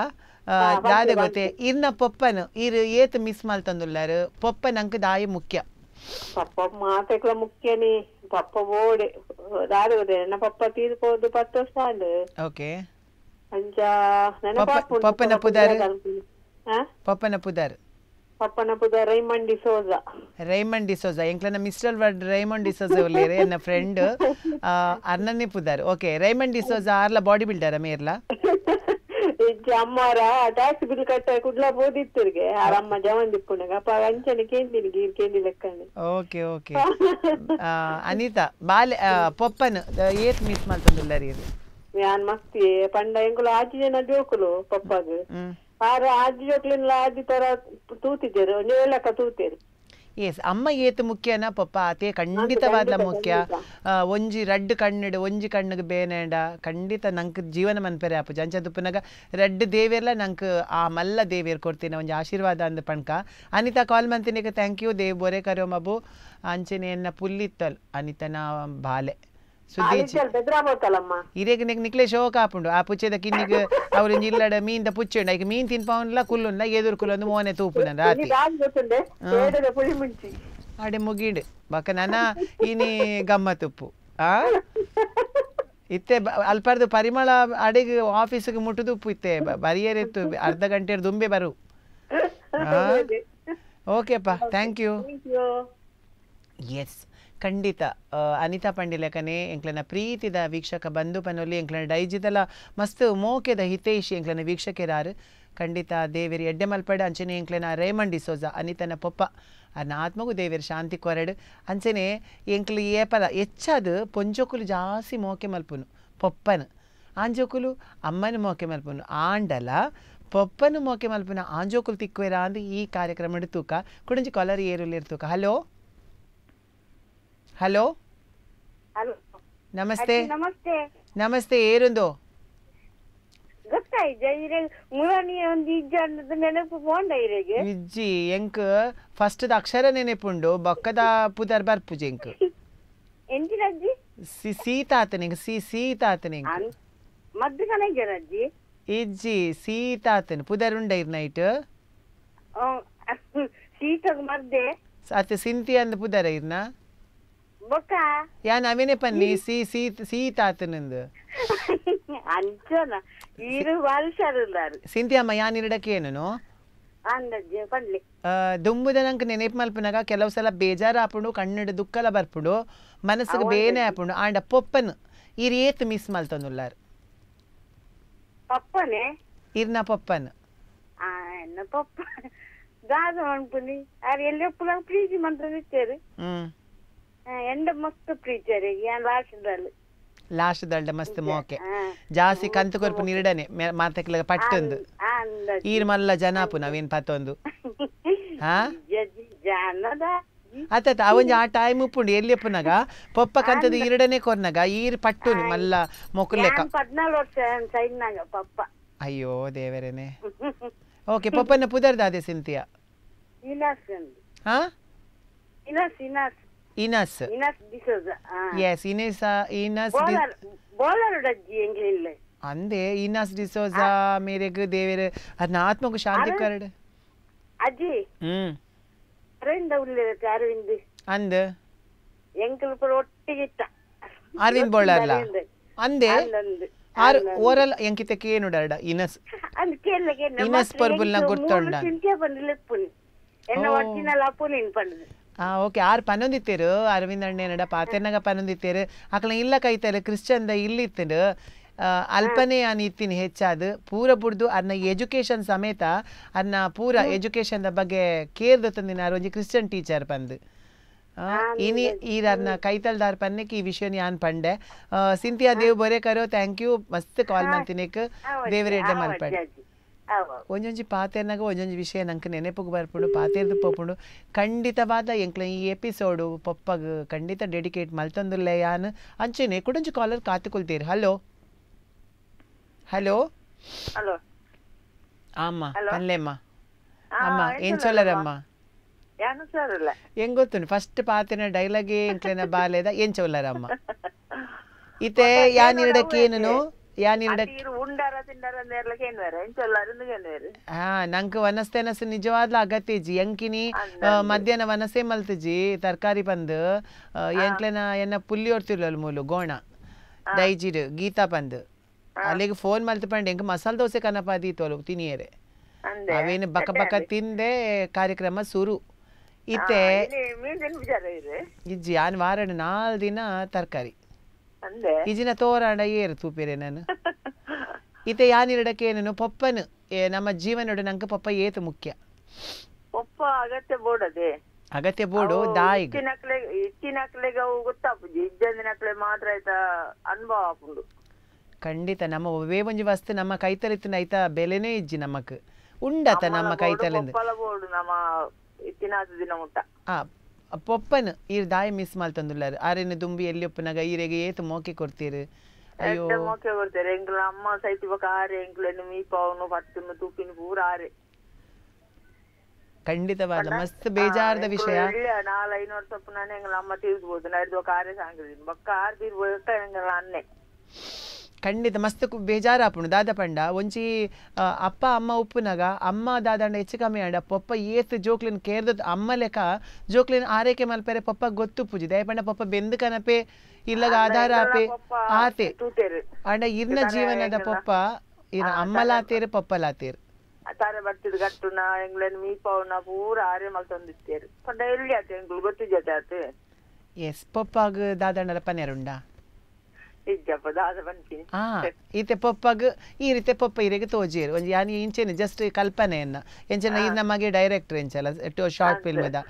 ದಾದ ಗೊತ್ತೆ? ಇರ್ನ ಪೊಪ್ಪನು ಇರು ಏತ್ ಮಿಸ್ ಮಲ್ತಂದುಲ್ಲಾರು ಪೊಪ್ಪ ನಂಗೆ ದಾಯಿ ಮುಖ್ಯ. ಪಪ್ಪ ಮಾತೆಕ್ಲ ಮುಖ್ಯನಿ ಪಪ್ಪ ಓಡೆ ದಾರುವುದೇ ನನ್ನ ಪಪ್ಪ ತೀರ್ಕೋದು ಪತ್ತು ವರ್ಷ ಆಂಡು ಓಕೆ ಅಂಚ ನನ್ನ ಪಪ್ಪ- ಪಾಪುಂಡು ಪಪ್ಪನ ಪಪ್ಪ ಪುದಾರು? ಅನ್ಪುಂಡು. ಹಾ ಪಪ್ಪನ ಪುದರ್ ಪಪ್ಪನ ಪುದ ರೈಮಂಡಿ ಸೋಜ ರೈಮಂಡ್ ಡಿಸೋಜ ಎಂಕ್ಲನ ಮಿಸ್ಟರ್ ವರ್ಡ್ ರೈಮಂಡ್ ಡಿಸೋಜ ಉಳ್ಳೇರೆ ಎನ್ನ ಫ್ರೆಂಡ್ ಅರ್ನನ್ನೇ ಪುದರ್ ಓಕೆ ರೈಮಂಡ್ ಡಿಸೋಜ ಆರ್ಲ ಬಾಡಿ ಬಿಲ್ಡರ ಮೇರ್ಲ ಇಜ್ಜ ಅಮ್ಮರ ಟ್ಯಾಕ್ಸ್ ಬಿಲ್ ಕಟ್ಟ ಕುಡ್ಲ ಬೋದಿತ್ತರಿಗೆ ಆರಮ್ಮ ಜವನ್ ದಿಪ್ಪುಣಗ ಅಪ್ಪ ಅಂಚನೆ ಕೇಂದಿನಿ ಗೀರ್ ಕೇಂದಿ ಲೆಕ್ಕನೆ ಓಕೆ ಓಕೆ ಅನಿತಾ ಬಾಲೆ ಆ, ಪೊಪ್ಪನು ದ- ಏತ್ ಮಿಸ್ ಮಲ್ತಂದುಲ್ಲಾರಿ ಇದು ಯಾನ್ ಮಸ್ತಿ ಪಂಡ ಎಂಕುಲು ಆಜಿ ಜನ ಜೋಕುಲು ಪಪ್ಪಗ್ ಹ್ಮ್ ಆರ ಆಜಿ ಜೋಕ್ಲಿನ್ಲ ಆಜಿ ತರ ತೂತಿದ್ದೇರು ಒಂಜಿ ಲೆಕ್ಕ ತೂತೇರು ಎಸ್ ಅಮ್ಮ ಏತು ಮುಖ್ಯನ? ಪಪ್ಪ ಅತೆ ಖಂಡಿತವಾದ ಮುಖ್ಯ. ಒಂಜಿ ರಡ್ಡ್ ಕಣ್ಣಿಡು ಒಂಜಿ ಕಣ್ಣಿಗೆ ಬೇನೆಂಡ ಖಂಡಿತ ನಂಕ್ ಜೀವನ ಮನ್ಪೆರೆ ಅಪ್ಪ ಅಂಚ ದುಪ್ಪುನಗ ರಡ್ಡ್ ದೇವಿಯರ್ಲ ನಂಕ್ ಆ ಮಲ್ಲ ದೇವಿಯರ್ ಕೊಡ್ತೀನಿ ಒಂಜಿ ಆಶೀರ್ವಾದ ಅಂದ ಪಣ್ಕ. ಅನಿತಾ ಕಾಲ್ ಮಂತಿನಿಗೆ ಥ್ಯಾಂಕ್ ಯು ದೇವ್ ಬೋರೆ ಕರೋ ಮಬು. ಅಂಚನೆ ಎನ್ನ ಪುಲ್ಲಿತ್ತಲ್. ಅನಿತನ ಬಾಲೆ. ಇರೇಗ ನೆಗ್ ನಿಕ್ಲೆ ಶೋಕ ಆಪುಂಡು ಆ ಪುಚ್ಚೆದ ಕಿನ್ನಿಗ್ ಅವ್ರು ನಿಲ್ಲಡ ಮೀನ್ದ ಪುಚ್ಚೆಂಡ. ಈಗ ಮೀನ್ ತಿನ್ಪವನ್ಲ ಕುಲ್ಲುಂಡ ಎದುರು ಕುಲ್ಲೊಂದು ಮೋನೆ ತೂಪುನ ರಾತ್ರಿ ಮುಂಚಿ. ಆಡೆ ಮುಗಿಂಡು. ಬಕ ನನ ಇನಿ ಗಮ್ಮತ್ತುಪ್ಪು ಆ? ಇತ್ತೆ ಬ- ಅಲ್ಪರ್ದು ಪರಿಮಳ ಅಡಿಗೆ ಆಫೀಸ್ಗೆ ಮುಟ್ಟುದುಪ್ಪು ಇತ್ತೆ. ಬರಿಯರ್ ಬರಿಯರಿತ್ತು ಅರ್ಧ ಗಂಟೆ ದುಂಬೆ ಬರು. ಓಕೆಪ್ಪ. ಥ್ಯಾಂಕ್ ಯು ಎಸ್ ಖಂಡಿತ ಆ, ಅನಿತಾ ಪಂಡಿಲಕನೆ ಎಂಕ್ಲನ ಪ್ರೀತಿದ ವೀಕ್ಷಕ ಬಂಧು ಪನೊಲಿ ಎಂಕ್ಲನ ಡೈಜಿದಲ ಮಸ್ತ್ ಮೋಕೆದ ಹಿತೇಶಿ ಎಂಕ್ಲನ ವೀಕ್ಷಕರಾರು. ಖಂಡಿತ ದೇವೇರಿ ಎಡ್ಡೆ ಮಲ್ಪಡ ಅಂಚನೆ ಎಂಕ್ಲನ ರೇಮಂಡ್ ಡಿಸೋಜ ಅನಿತನ ಪೊಪ್ಪ ಅನ್ನ ಆತ್ಮಗು ದೇವೇರಿ ಶಾಂತಿ ಕೊರಡು. ಅಂಚನೆ ಎಂಕ್ಲು ಏಪಲ ಹೆಚ್ಚದು ಪೊಂಜೊಕುಲು ಜಾಸ್ತಿ ಮೋಕೆ ಮಲ್ಪುನು ಪೊಪ್ಪನು. ಆಂಜೋಕುಲು ಅಮ್ಮನ ಮೋಕೆ ಮಲ್ಪುನು ಆಂಡಲ ಪೊಪ್ಪನು ಮೋಕೆ ಮಲ್ಪುನ ಆಂಜೋಕುಲು ತಿಕ್ಕುವೆರ ಅಂದು ಈ ಕಾರ್ಯಕ್ರಮ ತೂಕ. ಕುಡಂಜಿ ಕೊಲರಿ ಏರುಲಿರ್ ತೂಕ. ಹಲೋ? ಹಲೋ? ಹಲೋ. ನಮಸ್ತೆ. ನಮಸ್ತೆ. ನಮಸ್ತೆ ಏರುಂದು? ಇಜ್ಜ ಎಂಕ್ ಫಸ್ಟ್ ಅಕ್ಷರ ನೆನಪುಂಡು ಬೊಕ್ಕದ ಪುದರ್ ಬರ್ಪುಜಿ ಎಂಕ್. ಸಿ ಸೀತಾತನಿಂಗ್ ಸಿ ಸೀತಾತನಿಂಗ್ ಮದ್ದು ಇಜ್ಜಿ ಸೀತಾತನ್ ಪುದರ್ ಉಂಡ ಇರ್ ನೈಟ್. ಸೀತಗ್ ಮದ್ದೆ ಅತ್ತೆ ಸಿಂತಿ ಅಂದ್ ಪುದರ ಇರ್ನ? ಬೊಕ್ಕ? ಯಾನ್ ಅವೇನೆ ಪನ್ನಿ ಸಿ see ತಾತನಿಂದ ಅಂಚನ ಇರು ವರ್ಷರುಲ್ಲಾರು ಸಿಂತಿ ಅಮ್ಮ ಯಾನ್ ಇರಡಕ್ಕೆ ಏನನು? ಅಂದಜ್ಜಿ ಪಂಡ್ಲಿ ಆ, ದುಂಬುದ ನಂಗೆ ನೆನಪು ಮಲ್ಪನಾಗ ಕೆಲವು ಸಲ ಬೇಜಾರು ಆಪುಂಡು ಕಣ್ಣಿಡ ದುಃಖಲ ಬರ್ಪುಂಡು ಮನಸ್ಸಿಗೆ ಬೇನೆ ಆಪುಂಡು ಆಂಡ ಪೊಪ್ಪನ್ ಇರ್ ಏತ್ ಮಿಸ್ ಮಲ್ತೊಂದುಲ್ಲಾರ್. ಪಪ್ಪನೆ? ಇರ್ನ ಪೊಪ್ಪನ್. ಪಪ್ಪ. ದಾದ ಮಣ್ಪುನಿ ಆರ್ ಎಲ್ಲೋ ಪುಲ ಪ್ರೀತಿ ಮಂತ್ರ ಹ್ಮ್. ಎಂಡ ಮಸ್ತ್ ಏನ್ ಲಾಸ್ಟ್ದಲ್ಲಿ ಲಾಸ್ಟ್ ದಂಡ ಮಸ್ತ್ ಮೋಕೆ. ಜಾಸ್ತಿ ಕಂತು ಕೊರ್ಪು ನಿರಡನೆ ಮಾತಕ್ಲ ಪಟ್ಟೊಂದು. ಈರ್ ಮಲ್ಲ ಜನಾಪು ನಾವೇನ್ ಪತ್ತೊಂದು. ಹಾ? ಅತ್ತ ಅವೊಂಜಿ ಆ ಟೈಮ್ ಉಪ್ಪುಂಡು ಎಲ್ಲಿ ಉಪ್ಪುನಾಗ? ಪೊಪ್ಪ ಕಂತದ ಈರಡನೆ ಕೊರ್ನಾಗ ಈರ್ ಪಟ್ಟು ಮಲ್ಲ ಮೊಕ್ಕಲೆಕ್ಕ ಅಯ್ಯೋ ದೇವರೇನೆ. ಓಕೆ ಪಪ್ಪನ ಪುದರ್ದಾದೆ ಸಿಂತಿಯ ಹಾ? ಇನಾಸ್ ಇನಾಸ್. ಇನಸ್ ಇನಸ್ ಡಿಸೋಜಾ ಎಸ್ ಇನೇಸ ಇನಸ್ ಬೋಲರ್ ಅಜ್ಜಿ ಎಂಗ್ಲಿಲ್ಲ ಅಂದೆ ಇನಸ್ ಡಿಸೋಜಾ ಮೇರೆಗ್ ದೇವರ ಅದನ್ನ ಆತ್ಮಕು ಶಾಂತಿ ಕರಡ್ ಅಜ್ಜಿ ಹ್ಮ್ ಅರವಿಂದ ಅರವಿಂದ್ ಅಂದ್ ಎಂಕಲ್ ಪುರ ಒಟ್ಟಿಗೆ ಇಟ್ಟ ಅರವಿಂದ್ ಬೋಳರ್ಲ ಅಂದೆ ಆರ್ ಓರಲ್ ಎಂಕಿತಕ್ಕೆ ಏನು ಡರ್ಡ ಇನಸ್ ಅಂದ್ ಕೇಳಕ್ಕೆ ಇನಸ್ ಪರ್ಬುಲ್ನ ಗುರ್ತೊಂಡ. ಓಕೆ ಆರ್ ಪನೊಂದಿತ್ತೇರು ಅರವಿಂದ ಅಣ್ಣೇನಡ ಪಾತೆನಾಗ ಪನೊಂದಿತ್ತೇರು. ಆಕಳ ಇಲ್ಲ ಕೈತಾರೆ ಕ್ರಿಶ್ಚನ್ದ ಇಲ್ಲಿತ್ತೇರು. ಅಲ್ಪನೆ ಅನ್ ಇತ್ತೀನಿ ಹೆಚ್ಚಾದು. ಪೂರ ಬುಡ್ದು ಅದನ್ನ ಎಜುಕೇಶನ್ ಸಮೇತ ಅದನ್ನ ಪೂರ ಎಜುಕೇಶನ್ ಬಗ್ಗೆ ಕೇರ್ ದೊತ್ತಂದಿನ ಒಂಜಿ ಕ್ರಿಶ್ಚನ್ ಟೀಚರ್ ಬಂದು ಇನಿ ಈರ್ ಅರ್ನ ಕೈತಲ್ದಾರ್ ಪನ್ನೆಕ್ ಈ ವಿಷಯ ಯಾನ್ ಪಂಡೆ. ಸಿಂಥಿಯಾ ಸಿಂತಿಯಾ ದೇವ್ ಬೊರೆ ಕರೋ ಥ್ಯಾಂಕ್ ಯು ಮಸ್ತ್ ಕಾಲ್ ಮಾಡ್ತೀನಿ ದೇವರೆಡ್ಡೆ ಮಲ್ಪಡೆ. ಅಜ್ಜಿ ಅವ ಒಂಜೊಂಜಿ ಪಾತೆರ್ನಾಗ ಒಂಜೊಂಜಿ ವಿಷಯ ನಂಗೆ ನೆನಪುಗೆ ಬರ್ಪುಂಡು ಪಾತೆರ್ದು ಪೋಪುಂಡು. ಖಂಡಿತವಾದ ಎಂಕ್ಲ ಈ ಎಪಿಸೋಡು ಪಪ್ಪಗ್ ಖಂಡಿತ ಡೆಡಿಕೇಟ್ ಮಲ್ತೊಂದುಲ್ಲೆ ಯಾನ್. ಅಂಚೆನೆ ಕುಡೊಂಜಿ ಕಾಲರ್ ಕಾತುಕೊಳ್ತೀರಿ. ಹಲೋ ಹಲೋ ಹಲೋ ಅಮ್ಮ Hello. ಪಲ್ಲೆಮ್ಮ. ಆ, ಅಮ್ಮ ಎಂತ ಏನ್ ಚೊಲ್ಲರಮ್ಮ ಯಾನು ಸರಲ್ಲ ಹೆಂಗ್ ಗೊತ್ತುಂಡು ಫಸ್ಟ್ ಪಾತೆನ ಡೈಲಾಗೆ ಎಂಕ್ಲೆನ ಬಾಲೆದ ಏನ್ ಚೊಲ್ಲರಮ್ಮ ಇತ್ತೆ ಯಾನಿರಡಕ್ಕೆ ಏನು ನಂಗೆ ವನಸ್ತೆ ಅನಸ್ತೆ ನಿಜವಾದ ಅಗತ್ಯ ಜಿ ಎಂಕಿನಿ ಮಧ್ಯಾಹ್ನ ವನಸೆ ಮಲ್ತಜಿ ತರಕಾರಿ ಬಂದು ಎಂಕ್ಲೆನ ಎನ್ನ ಪುಲ್ಲಿ ಹೊಡ್ತಿರ್ಲಲ್ ಮೂಲು ಗೋಣ. ದೈಜಿರು ಗೀತಾ ಬಂದು ಅಲ್ಲಿಗೆ ಫೋನ್ ಮಲ್ತು ಪಂಡ ಎಂಕ್ ಮಸಾಲ ದೋಸೆ ಕನಪ ಅದೀತೋಲು ತಿನಿಯರೆ. ಅವೇನು ಬಕ ಬಕ ತಿಂದೆ ಕಾರ್ಯಕ್ರಮ ಸುರು. ಇತ್ತೆ ಇಜ್ಜಿ ಆನ್ ವಾರ ನಾಲ್ ದಿನ ತರಕಾರಿ. ಇಜಿನ ತೋರಾಂಡ ಏರು ತೂಪಿರೆ ನಾನು. ಇತ್ತೆ ಯಾನಿರಡಕ್ಕೆ ಏನೇನು ಪಪ್ಪನು. ನಮ್ಮ ಜೀವನೋಡು ನಂಗೆ ಪಪ್ಪ ಏತು ಮುಖ್ಯ. ಪಪ್ಪ ಅಗತ್ಯ ಬೋಡದೆ ಅಗತ್ಯ ಬೋಡು ದಾಯಿಗ್. ಇಚ್ಚಿನಕ್ಲೆ ಇಚ್ಚಿನಕ್ಲೆಗ ಅವು ಗೊತ್ತಾಪುಜಿ ಇಜ್ಜಂದಿನಕ್ಲೆ ಮಾತ್ರ ಆಯ್ತಾ ಅನುಭವ ಆಪುಂಡು ಖಂಡಿತ ನಮ್ಮ ಒವೇ ಒಂಜಿ ವಸ್ತು ನಮ್ಮ ಕೈತಲಿತ್ತಿನ ಐತ ಬೆಲೆನೇ ಇಜ್ಜಿ ನಮಕ್. ಉಂಡತ ನಮ್ಮ ಕೈತಲಿಂದ. ನಮ್ಮ ಇತ್ತಿನಾದ ದಿನ ಮುಟ್ಟ. ಪೊಪ್ಪನ್ ಈರ್ ದಾಯಿ ಮಿಸ್ ಮಲ್ತಂದುಲ್ಲಾರು. ಆರೇನು ದುಂಬಿ ಎಲ್ಲಿ ಒಪ್ಪನಾಗ ಈರೆಗೆ ಏತು ಮೋಕೆ ಕೊಡ್ತೀರು? ಅಯ್ಯೋ. ಎಡ್ಡೆ ಮೋಕೆ ಕೊಡ್ತಾರೆ. ಎಂಕ್ಲ ಅಮ್ಮ ಸೈತಿ ಬಕ ಆರೆ ಎಂಕ್ಲೆನು ಮೀಪಾವನು ಪತ್ತುನು ತುಪ್ಪಿನ ಪೂರ ಆರೆ. ಖಂಡಿತವಾದ ಮಸ್ತ್ ಬೇಜಾರದ ವಿಷಯ. ನಾಲ್ ಐನೂರು ಸೊಪ್ಪು ನಾನು ಎಂಗ್ಲ ಅಮ್ಮ ತೀರ್ಸ್ಬೋದು. ನೈದು ಬಕ ಆರೆ ಸಾಂಗಿದ್ದೀನಿ ಬಕ್ಕ ಆರ್ ತೀರ್ಬೋದ ಎಂಗ್ಲ ಅನ್ನೆ ಖಂಡಿತ ಮಸ್ತ್ ಕು- ಬೇಜಾರ್ ಆಪುಂಡು ದಾದ ಪಂಡ ಒಂಜಿ ಅಪ್ಪ ಅಮ್ಮ ಉಪ್ಪುನಾಗ ಅಮ್ಮ ದಾದಂಡ ಹೆಚ್ಚು ಕಮ್ಮಿ ಆಂಡ. ಪೊಪ್ಪ ಏತ್ ಜೋಕ್ಲಿನ್ ಕೇರ್ದ ಅಮ್ಮ ಲೆಕ್ಕ ಜೋಕ್ಲಿನ್ ಆರೈಕೆ ಮಲ್ಪೆರೆ ಪಪ್ಪ ಗೊತ್ತು ಪೂಜಿ. ದಯಪಂಡ ಪಪ್ಪ ಬೆಂದು ಕನಪೆ ಇಲ್ಲಗ ಆಧಾರ ಆಪೆ ಆತೆ. ಅಂಡ ಇರ್ನ ಜೀವನದ ಪಪ್ಪ ಇರ ಅಮ್ಮಲಾತೇರು ಪಪ್ಪಲಾತೇರು ತಾರೆ ಬರ್ತಿದ್ ಗಟ್ಟುನ ಎಂಗ್ಲೆನ್ ಮೀಪಾವನ ಪೂರ ಆರೆ ಮಲ್ತೊಂದಿತ್ತೇರು ಪಂಡ ಎಲ್ಲಿ ಆತೆ ಎಂಗ್ಲು ಗೊತ್ತು ಜೊತೆ ಎಸ್ ಪೊಪ್ಪಾಗ ದಾದಂಡಲ ಪನ್ನೆರುಂಡ ಇಜ್ಜಪ್ಪ ದಾದ ಬಂತೀನಿ ಆ ಈತೆ ಪಪ್ಪಾಗ ಈ ರೀತಿ ಪೊಪ್ಪ ಇರೆಗೆ ತೋಜಿರು. ಒಂಜಿ ಯಾನಿ ಇಂಚೆನೆ ಜಸ್ಟ್ ಕಲ್ಪನೆಯನ್ನ. ಎಂಚನ ಈ ನಮಗೆ ಡೈರೆಕ್ಟರ್ ಎಂಚಲ ಶಾರ್ಟ್ ಫಿಲ್ಮ್ ಅದ.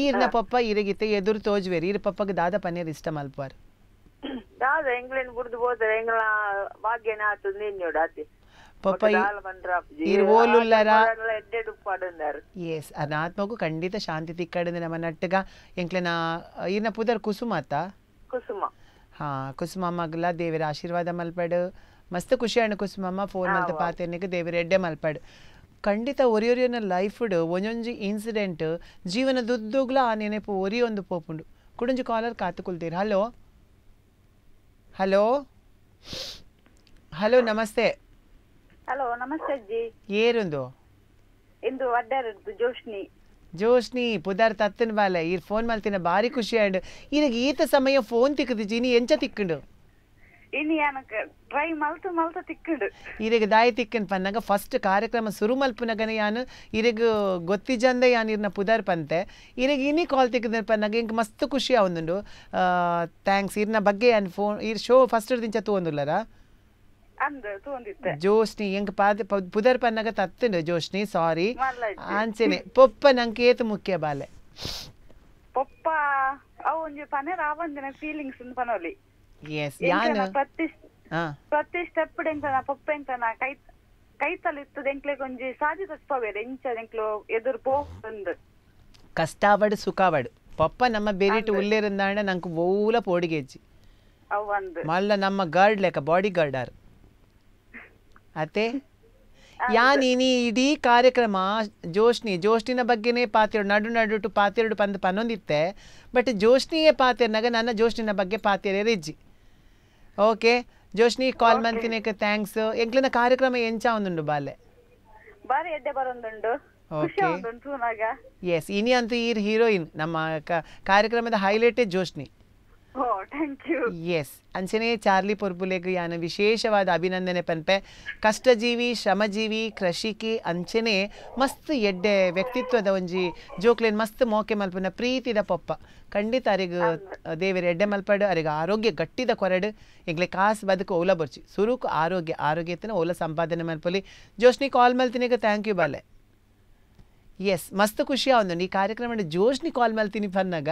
ಈರ್ನ ಪಪ್ಪ ಇರೆಗಿತೆ ಎದುರು ತೋಜುವೇರು. ಈರ್ ಪಪ್ಪಗ ದಾದ ಪನ್ನೆರ್ ಇಷ್ಟ ಮಲ್ಪಾರ್ ದಾದ ಎಂಗ್ಲೇನ್ ಬುಡ್ದು ಹೋದರೆ ಎಂಗ್ಲ ಭಾಗ್ಯನ ಆತು ನಿನ್ನೋಡು ಆತಿ. ಪಪ್ಪ ಎಸ್ ದಾಲ ಬಂದ್ರ ಈರ್ ಓಲುಲ್ಲರ ಎಡ್ಡೆ ಡುಪ್ಪಾಡಂದಾರು ಎಸ್ ಅದ ಪುದರ್ ಖಂಡಿತ ಶಾಂತಿ ತಿಕ್ಕಡಿಂದ ನಮ್ಮ ಅಗಲ ಹಾ ದೇವರ ಆಶೀರ್ವಾದ ಮಲ್ಪಡು. ಮಸ್ತ್ ಖುಷಿ ಅಣ್ಣ ಕುಸುಮಮ್ಮ ಫೋನ್ ಮಲ್ತ ಪಾತೇನಿಗೆ ದೇವರ ಎಡ್ಡೆ ಮಲ್ಪಡು. ಖಂಡಿತ ಒರಿಯೊರಿಯನ ಲೈಫ್ಡ್ ಒಂಜೊಂಜಿ ಇನ್ಸಿಡೆಂಟ್ ಜೀವನದುದ್ದೋಗ್ಲ ಆ ನೆನಪು ಒರಿಯೊಂದು ಪೋಪುಂಡು. ಕುಡೊಂಜಿ ಕಾಲರ್ ಕಾತುಕೊಳ್ತೀರಿ. ಹಲೋ ಹಲೋ ಹಲೋ ನಮಸ್ತೆ. ಹಲೋ ನಮಸ್ತೆ ಅಜ್ಜಿ. ಏರುಂದು? ಇಂದು ಅಡ್ಡಾರದ್ದು ಜೋಶ್ನಿ. ಜೋಶ್ನಿ ಪುದಾರ್ ತತ್ತಿನ ಬಾಲೆ ಈ ಫೋನ್ ಮಲ್ತಿನ ಬಾರಿ ಖುಷಿ ಆಂಡ್ ಈಗ ಈತ ಸಮಯ ಫೋನ್ ತಿಕ್ಕದು ನೀ ಎಂಚ ತಿಕ್ಕಂಡು? ಇನ್ನು ಟ್ರೈ ಮಲ್ತು ಮಲ್ತು ತಿಕ್ಕುಂಡು. ಇರೆಗ್ ದಾಯಿ ತಿಕ್ಕನ್ ಪನ್ನಗ ಫಸ್ಟ್ ಕಾರ್ಯಕ್ರಮ ಸುರು ಮಲ್ಪುನಗನ ಯಾನು ಇರೆಗ್ ಗೊತ್ತಿಜಂದೆ ಯಾನ್ ಇರ್ನ ಪುದರ್ ಪಂತೆ. ಇರೆಗ್ ಇನಿ ಕಾಲ್ ತಿಕ್ಕದ ಪನ್ನಗ ಇಂಗೆ ಮಸ್ತ್ ಖುಷಿ ಆವೊಂದುಂಡು. ಥ್ಯಾಂಕ್ಸ್ ಇರ್ನ ಬಗ್ಗೆ ಯಾನು ಫೋನ್ ಇರ್ ಶೋ ಫಸ್ಟ್ ದಿಂಚ ತೂವೊಂದುಲ್ಲರ? ಅಂದ್ ತೂಂದಿತ್ತೆ ಜೋಶ್ನಿ ಎಂಕ್ പന്നക തത്തുണ്ട് ಪುದರ್ സോറി ತತ್ತುಂಡು ಜೋಶ್ನಿ ಸಾರಿ ഏത് മുഖ്യ ಪೊಪ್ಪ പൊപ്പ ಅವು ಒಂಜಿ ಫೀಲಿಂಗ್ಸ್ ಪನೊಲಿ. ಎಸ್ ಯಾನ? ಪ್ರತಿ ಹಾ. ಪ್ರತಿ ಸ್ಟೆಪ್ ಎಂಕನ ಪೊಪ್ಪ ಎಂಕನ ಕೈ ಕೈತಲ್ ಇತ್ತದ ಎಂಕ್ಲೆಗ್ ಒಂಜಿ ಸಾಧಿ ತಸ್ಪವೇರು ಎಂಚ ಎಂಕ್ಲು ಎದುರು ಪೋಂದು ಕಷ್ಟಾವಡು ಸುಖಾವಡು. ಪಪ್ಪ ನಮ್ಮ ಬೇರಿಟ್ಟು ಉಲ್ಲೇರಿಂದಾಂಡ ನಂಗೆ ಓಲ ಪೋಡಿಗೆಜ್ಜಿ. ಮಲ್ಲ ನಮ್ಮ ಗಾರ್ಡ್ ಲೆಕ್ಕ ಬಾಡಿ ಗಾರ್ಡ್ ಆರ್. ಅತ್ತೆ? ಯಾನೀನಿ ಇಡೀ ಕಾರ್ಯಕ್ರಮ ಜೋಶ್ನಿ ಜೋಶ್ನಿನ ಬಗ್ಗೆನೇ ಪಾತಿರು ನಡು ನಡುಟು ಪಾತಿರಡು ಪಂದ್ ಪನ್ನೊಂದಿತ್ತೆ ಬಟ್ ಜೋಶ್ನಿಯೇ ಪಾತಿರ್ನಾಗ ನನ್ನ ಜೋಶ್ನಿನ ಬಗ್ಗೆ ಪಾತಿರೇ ರಿಜ್ಜಿ. ಓಕೆ ಜೋಶ್ನಿ ಕಾಲ್ ಮಂತಿನೇಕ ಥ್ಯಾಂಕ್ಸ್ ಎಂಕ್ಲಿನ ಕಾರ್ಯಕ್ರಮ ಎಂಚ ಒಂದುಂಡು ಬಾಲೆ? ಬಾರಿ ಬರೊಂದುಂಡು. ತೂನಾಗ ಎಸ್ ಇನಿ ಅಂತೂ ಈ ಹೀರೋಯಿನ್. ನಮ್ಮ ಕಾರ್ಯಕ್ರಮದ ಹೈಲೈಟೇ ಜೋಶ್ನಿ. ಎಸ್ ಅಂಚನೆ ಚಾರ್ಲಿ ಪೊರ್ಬುಲೆಗ್ ಯಾನ ವಿಶೇಷವಾದ ಅಭಿನಂದನೆ ಪನ್ಪೆ ಕಷ್ಟಜೀವಿ ಶ್ರಮಜೀವಿ ಕೃಷಿಕಿ ಅಂಚನೆ ಮಸ್ತ್ ಎಡ್ಡೆ ವ್ಯಕ್ತಿತ್ವದ ಒಂಜಿ ಜೋಕ್ಲೇನ್ ಮಸ್ತ್ ಮೋಕೆ ಮಲ್ಪುನ ಪ್ರೀತಿದ ಪೊಪ್ಪ ಖಂಡಿತ ಅರಿಗ ದೇವರ ಎಡ್ಡೆ ಮಲ್ಪಡು ಅರಿಗ ಆರೋಗ್ಯ ಗಟ್ಟಿದ ಕೊರಡು ಈಗಲೇ ಕಾಸು ಬದುಕು ಓಲ ಬರ್ಚಿ ಸುರುಕು ಆರೋಗ್ಯ ಆರೋಗ್ಯತನ ಓಲ ಸಂಪಾದನೆ ಮಲ್ಪಲಿ ಜೋಶ್ನಿ ಕಾಲ್ ಮಲ್ತಿನಿಗ ಥ್ಯಾಂಕ್ ಯು ಬಾಲೆ ಎಸ್ ಮಸ್ತ್ ಖುಷಿ ಆವಂದು ಈ ಕಾರ್ಯಕ್ರಮ ಜೋಶ್ನಿ ಕಾಲ್ ಮಲ್ತೀನಿ ಬನ್ನಾಗ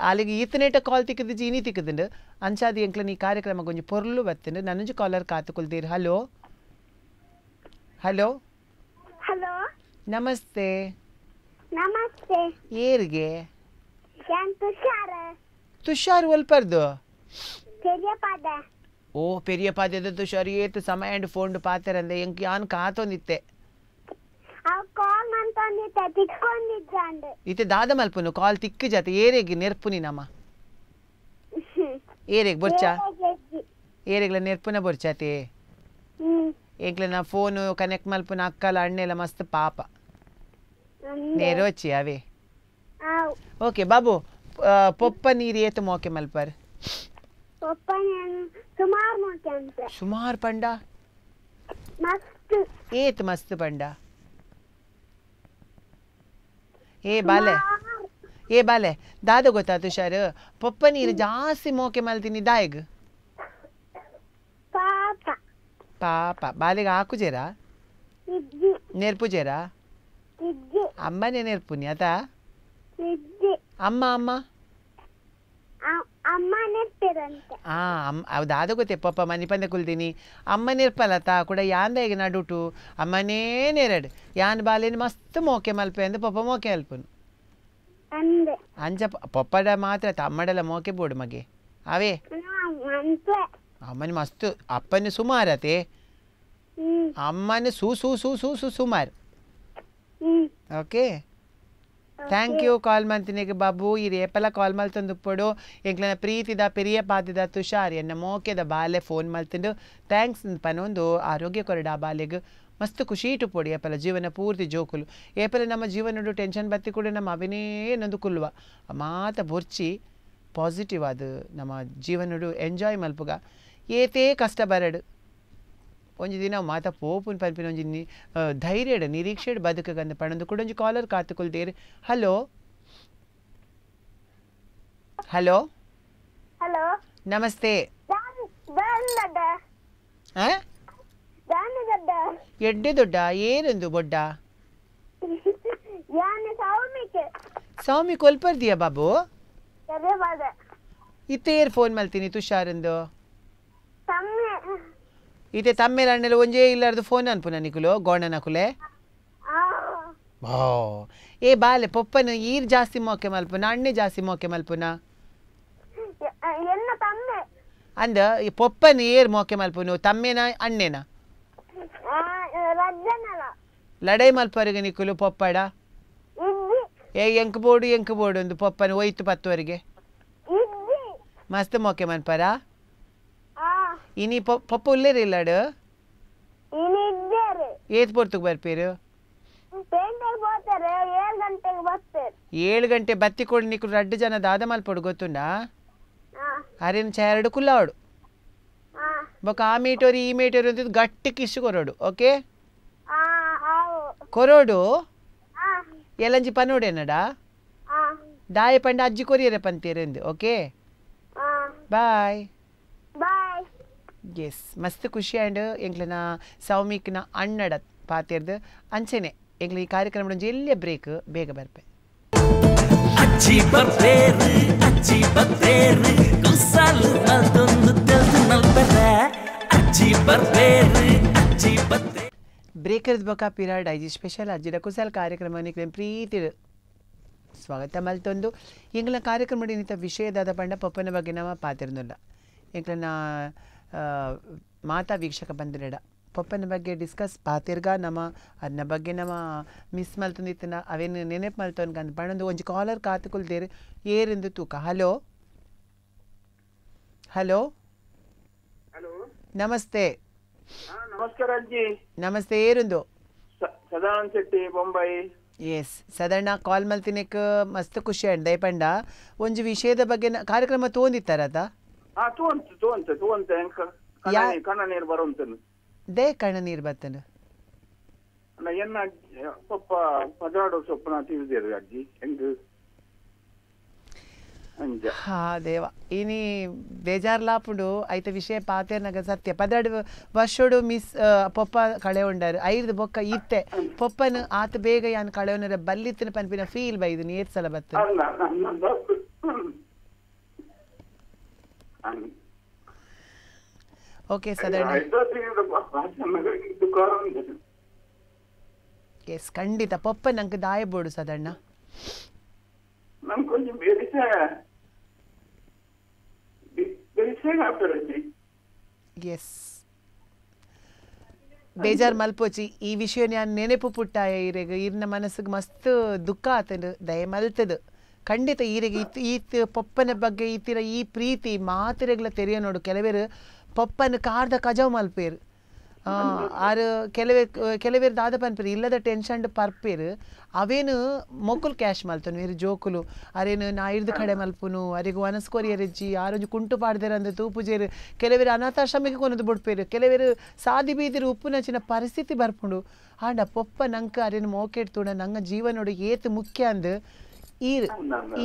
ಅಲ್ಲಿಗೆ ಈತನೇಟ ಕಾಲ್ ತಿಕ್ಕದಿಜ್ಜಿ ಜೀನಿ ತಿಕ್ಕದಿಂಡು ಅಂಚಾದಿ ಎಂಕ್ಲ ನೀ ಕಾರ್ಯಕ್ರಮ ಕೊಂಚ ಪೊರ್ಲು ಬತ್ತಿಂಡು. ನನ್ನಂಜು ಕಾಲರ್ ಕಾತುಕೊಳ್ತೀರಿ. ಹಲೋ ಹಲೋ ಹಲೋ ನಮಸ್ತೆ. ನಮಸ್ತೆ. ಏರಿಗೆ? ತುಷಾರ್. ಒಲ್ಪರ್ದು? ಓ ಪೆರಿಯ ಪಾದ್ಯದ ತುಷಾರ್ ಏತು ಸಮಯ ಅಂಡ್ ಫೋನ್ ಪಾತೆರಂದೆ. ಎಂಕ್ ಯಾನ್ ಕಾತೊಂದಿತ್ತೆ. ಅವ್ ಕಾಲ್ ಮಂತೊಂದಿತ್ತೆ ತಿಕ್ಕೊಂಡಿದ್ದಂಡು ಇತ್ತೆ ದಾದ ಮಲ್ಪುನು ಕಾಲ್ ತಿಕ್ಕು ಜತೆ ಏರೆಗೆ ನೆರ್ಪುನಿ ನಮ ಏರೆಗ್ ಬೊರ್ಚ ಏರೆಗ್ಲ ನೆರ್ಪುನ ಬೊರ್ಚಾತೆ ಹ್ಮ್ ಎಂಕ್ಲ ನಾ ಫೋನು ಕನೆಕ್ಟ್ ಮಲ್ಪುನ ಅಕ್ಕಲ ಅಣ್ಣೆಲ್ಲ ಮಸ್ತ್ ಪಾಪ ನೇರೋಚಿ ಅವೇ ಅವ್ ಓಕೆ ಬಾಬು ಆ, ಪೊಪ್ಪ ನೀರು ಏತು ಮೋಕೆ ಮಲ್ಪರ್ ಒಪ್ಪ ನಾನು ಸುಮಾರು ನೋಡ್ತೆ ಅಂತ ಸುಮಾರು ಪಂಡ ಮಸ್ತ್ ಏತ್ ಮಸ್ತ್ ಪಂಡ ಏ ಬಾಲೆ. ಏ ಬಾಲೆ. ದಾದ ಗೊತ್ತಾ ತುಷಾರ್? ಪಪ್ಪ ನೀರು ಜಾಸ್ತಿ ಮೋಕೆ ಮಲ್ತೀನಿ. ದಾಯಗ್ ಪಾಪ. ಬಾಲೆಗೆ ಹಾಕುಜೇರ ನೆರ್ಪುಜೇರ ಅಮ್ಮನೇ ನೆರ್ಪುನಿ. ಆತಾ? ಅಮ್ಮ ಅಮ್ಮ? ಅ- ಅಮ್ಮ ನೆಟ್ಟಿರಂತೆ ಆ ಅಮ್ಮ ಅವ್ ದಾದ ಗೊತ್ತೇ ಪಪ್ಪ ಮನೆ ಪಂದೆ ಕುಲ್ತೀನಿ ಅಮ್ಮ ನೆರ್ಪಲತ ಕೂಡ ಯಾಂದ ನಡುಟು ಅಮ್ಮನೇ ನೆರಡು ಯಾನ್ ಬಾಲೇನು ಮಸ್ತ್ ಮೋಕೆ ಮಲ್ಪೆ ಅಂದು ಪಪ್ಪ ಮೋಕೆ ಮಲ್ಪುನು ಅಂದೆ ಅಂಚ ಪ- ಪಪ್ಪಡ ಮಾತ್ರ ತಮ್ಮಡೆಲ್ಲ ಮೋಕೆ ಬೋಡು ಮಗೆ ಅವೇ ಅಂತೆ ಅಮ್ಮನ ಮಸ್ತ್ ಅಪ್ಪನ ಸುಮಾರತೆ ಹ್ಮ್ ಅಮ್ಮನ ಸೂ ಸೂ ಸೂ ಸೂ ಸೂ ಸುಮಾರು ಹ್ಮ್ ಓಕೆ ಥ್ಯಾಂಕ್ ಯು ಕಾಲ್ ಮಾಡ್ತೀನಿ ಬಾಬು. ಈ ರೇಪೆಲ್ಲ ಕಾಲ್ ಮಲ್ತಂದು ಪಡು ಎಂಕ್ಲನ ಪ್ರೀತಿದ ಪಿರಿಯ ಪಾತಿದ ತುಷಾರ್ ಎನ್ನ ಮೋಕೆದ ಬಾಲೆ ಫೋನ್ ಮಲ್ತಂದು ಥ್ಯಾಂಕ್ಸ್ ಪನೊಂದು ಆರೋಗ್ಯ ಕೊರಡ ಆ ಬಾಲೆಗ್. ಮಸ್ತ್ ಖುಷಿ ಇಟ್ಟು ಪೊಡಿ ಏಪಲ ಜೀವನ ಪೂರ್ತಿ ಜೋಕುಲು. ಏಪಲ ನಮ್ಮ ಜೀವನಡು ಟೆನ್ಷನ್ ಬತ್ತಿ ಕೂಡ ನಮ್ಮ ಅವಿನೇ ನೊಂದು ಕುಲ್ವ. ಮಾತ ಬೊರ್ಚಿ ಪಾಸಿಟಿವ್ ಅದು ನಮ್ಮ ಜೀವನಡು ಎಂಜಾಯ್ ಮಲ್ಪುಗ. ಏತೇ ಕಷ್ಟ ಬರಡು. ಒಂಜಿ ದಿನ ಮಾತ ಪೋಪುನ್ ಪನ್ಪಿನ ಒಂಜಿ ಧೈರ್ಯಡ್ ನಿರೀಕ್ಷೆಡ್ ಬದುಕಗಂದ ಪಣಂದು ಕೂಡ ಒಂಜಿ ಕಾಲರ್ ಕಾತುಕೊಳ್ತೀರಿ. ಹಲೋ? ಹಲೋ? ಹಲೋ? ನಮಸ್ತೆ. ಎಡ್ಡೆ ದೊಡ್ಡ ಏನೆಂದು ಬೊಡ್ಡ? ಸೌಮಿ ಕೊಲ್ಪರ್ದಿಯಾ ಬಾಬು? ಇತ್ತೇರ್ ಫೋನ್ ಮಲ್ತೀನಿ ತುಷಾರಂದು ಇತ್ತೆ ತಮ್ಮೇಲ ಅಣ್ಣೆಲ್ಲ ಒಂಜೇ ಇಲ್ಲಾರ್ದು ಫೋನ್ ಅನ್ಪುನ ನಿಕುಲು ಗೋಣನಕುಲೆ ಓ ಏ ಬಾಲೆ ಪೊಪ್ಪನ ಈರ್ ಜಾಸ್ತಿ ಮೋಕೆ ಮಲ್ಪುನ ಅಣ್ಣೆ ಜಾಸ್ತಿ ಮೋಕೆ ಮಲ್ಪುನ ಅಂದ ಈ ಪೊಪ್ಪನ ಏರ್ ಮೋಕೆ ಮಲ್ಪುನ ತಮ್ಮೇನ ಅಣ್ಣೆನ? ಲಡೈ ಮಲ್ಪರಿಗೆ ನಿಕುಲು ಪೊಪ್ಪಡ? ಏ ಎಂಕ್ ಬೋಡು ಎಂಕ್ ಬೋಡು ಒಂದು ಪೊಪ್ಪನ ಒಯ್ತು ಪತ್ತುವರೆಗೆ. ಮಸ್ತ್ ಮೋಕೆ ಮಲ್ಪರ? ಇನಿ ಪೊ- ಪೊಪ್ಪ ಉಲ್ಲೇರಿಲ್ಲಡು ಇನ್ನಿದ್ದೇರೆ ಏತ್ ಪೊರ್ತುಗ್ ಬರ್ಪೀರು ಪೇಂಟರ್ ಹೋಗ್ತಾರೆ ಏಳು ಗಂಟೆಗೆ ಬರ್ತಾರೆ ಏಳು ಗಂಟೆ ಬತ್ತಿ ಕೊಡು ನಿಕುಲು ರಡ್ಡು ಜನ ದಾದ ಮಲ್ಪಡು ಗೊತ್ತುಂಡ ಆ ಅರೇನು ಚಾರಡು ಕುಲ್ಲಾವಡು ಆ ಬೊಕ ಆ ಮೀಟೋರಿ ಈ ಮೀಟೋರಿ ಅಂತ ಗಟ್ಟಿ ಕಿಶ್ ಕೊರೋಡು ಓಕೆ ಆ ಆವು ಕೊರೋಡು ಆ ಎಲಂಜಿ ಪನೋಡೆನಡ ಆ ದಾಯ ಪಂಡ ಅಜ್ಜಿ ಕೊರಿಯರೆ ಪಂತೀರೆಂದು ಓಕೆ ಆ ಬಾಯ್ ಬಾಯ್ ಎಸ್ ಮಸ್ತ್ ಖುಷಿ ಆ್ಯಂಡ್ ಎಂಗ್ಲನ ಸೌಮಿಕ್ನ ಅಣ್ಣಡ ಪಾತಿರ್ದು ಅಂಚೆನೆ ಎಂಗ್ಲ ಈ ಕಾರ್ಯಕ್ರಮ ಎಲ್ಲೇ ಬ್ರೇಕ್ ಬೇಗ ಬರ್ಪೆ. ಅಜ್ಜಿ ಬರ್ಬೇರು ಅಜ್ಜಿ ಬರ್ಬೇರು ಕುಸಾಲು ಅದೊಂದು ತಿಳಿದು ನಲ್ಪರ ಅಜ್ಜಿ ಬರ್ಬೇರು ಅಜ್ಜಿ ಬರ್ಬೇರು ಬ್ರೇಕರ್ದ ಬೊಕ ಪಿರಾಡ್ ಐಜಿ ಸ್ಪೆಷಲ್ ಅಜ್ಜಿಡ ಕುಸಲ್ ಕಾರ್ಯಕ್ರಮ ನಿಕ್ಲೆ ಪ್ರೀತಿ ಸ್ವಾಗತ ಮಲ್ತೊಂದು. ಎಂಗ್ಲ ಕಾರ್ಯಕ್ರಮ ನಿಂತ ವಿಷಯದಾದ ಪಂಡ ಪಪ್ಪನ ಬಗ್ಗೆ ನಾವು ಪಾತಿರ್ನಲ್ಲ. ಎಂಗ್ಲನ ಮಾತಾ ವೀಕ್ಷಕ ಬಂದಿರಡ. ಪಪ್ಪನ ಬಗ್ಗೆ ಡಿಸ್ಕಸ್ ಪಾತಿರ್ಗ ನಮ್ಮ ಅದನ್ನ ಬಗ್ಗೆ ನಮ್ಮ ಮಿಸ್ ಮಲ್ತಂದಿತ್ತಿನ ಅವೇನು ನೆನಪು ಮಲ್ತೊನ್ಗ ಅಂತ ಪಣ್ಣೊಂದು ಒಂಜಿ ಕಾಲರ್ ಕಾತುಕೊಳ್ತೇರು ಏರಿಂದು ತೂಕ. ಹಲೋ ಹಲೋ ಹಲೋ ನಮಸ್ತೆ. ನಮಸ್ಕಾರ ಅಜ್ಜಿ. ನಮಸ್ತೆ ಏರುಂದು? ಸದಾನಂದ ಶೆಟ್ಟಿ ಬೊಂಬೈ ಎಸ್ ಸಾಧಾರಣ ಕಾಲ್ ಮಲ್ತಿನಕ್ಕೆ ಮಸ್ತ್ ಖುಷಿ ಅಂಡ್ ದಯಪಂಡ. ಒಂಜಿ ವಿಷಯದ ಬಗ್ಗೆ ಕಾರ್ಯಕ್ರಮ ಕಾರ್ಯಕ್ರಮ ತೋಂದಿತ್ತಾರದ ಹಾ ತೂವಂತ ತೂವಂತ ತೂವಂತ ಎಂಕ ಯಾ- ಕಣ್ಣ ನೀರು ಬರುವಂತನು ದೇ ಕಣ್ಣ ನೀರು ಬರ್ತನ ಅಣ್ಣ ಎನ್ನ ಪಪ್ಪ ಪದಾಡೋ ಸೊಪ್ಪನ ತಿಳಿದಿರು ಅಜ್ಜಿ ಹೆಂಗ್? ಹಾ ದೇವ. ಇನಿ ಬೇಜಾರ್ಲಾಪುಡು ಐತ ವಿಷಯ ಪಾತೇರ್ನಾಗ ಸತ್ಯ. ಪದಾಡು ವರ್ಷೋಡು ಮಿಸ್ ಪೊಪ್ಪ ಕಳೆ ಉಂಡಾರು. ಐದು ಬೊಕ್ಕ ಇತ್ತೆ. ಪೊಪ್ಪನ ಆತ ಬೇಗ ಯಾನ್ ಕಳೆ ಉಂಡಾರ ಬಲ್ಲಿತ್ತಿನ ಪನ್ಪಿನ ಫೀಲ್ ಬೈದು ನೀರ್ ಸಲ ಬತ್ತ ಅಲ್ಲ ನನ್ನ ತಪ್ಪು. ಹ್ಮ್. ಇದು ಕೊರೊಂದು. ಎಸ್ ಖಂಡಿತ ಪಪ್ಪ ನಂಗೆ ದಾಯಬೋಡು ಸದಣ್ಣ. ಎಸ್ ಬೇಜಾರ್ ಮಲ್ಪೋಚಿ ಈ ವಿಷಯ ನಾನು ನೆನಪು ಪುಟ್ಟಾಯ ಈರೆಗ. ಇರ್ನ ಮನಸ್ಸಿಗೆ ಮಸ್ತ್ ದುಃಖ ಆತನು ದಯ ಮಲ್ತದು. ಖಂಡಿತ ಈರೆಗೆ ಈ ಈತ್ ಪಪ್ಪನ ಬಗ್ಗೆ ಈತಿರ ಈ ಪ್ರೀತಿ ಮಾತಿರೆಗ್ಲ ತೆರೆಯ ನೋಡು. ಕೆಲವೇರು ಪಪ್ಪನ ಕಾರ್ದ ಕಜವ್ ಮಲ್ಪೇರು. ಆರು ಕೆಲವೇ ಕೆಲವೇರು ದಾದ ಪನ್ಪೇರು ಇಲ್ಲದ ಟೆನ್ಷನ್ ಪರ್ಪೇರು ಅವೇನು ಮೊಕ್ಕುಲ್ ಕ್ಯಾಶ್ ಮಲ್ತನು ಇರು ಜೋಕುಲು. ಅರೇನು ನಾ ಇರ್ದು ಕಡೆ ಮಲ್ಪುನು ಅರಿಗು ಅನಸ್ಕೊರಿಯರಿಜ್ಜಿ ಆರೋಜು ಕುಂಟು ಪಾಡ್ದೇರ ಅಂದ ತೂಪುಜೇರು ಕೆಲವೇರು ಅನಾಥಾಶ್ರಮಕ್ಕೆ ಕೊನದು ಬಿಡ್ಪೇರು ಕೆಲವೇರು ಸಾದಿ ಬೀದಿರು ಉಪ್ಪು ನಚಿನ ಪರಿಸ್ಥಿತಿ ಬರ್ಪುಂಡು. ಆಂಡ ಪೊಪ್ಪ ನಂಕ ಅರೇನು ಮೋಕೆಟ್ ತೂಡ ನಂಗ ಜೀವನೋಡು ಏತು ಮುಖ್ಯ ಅಂದ್ ಈರ್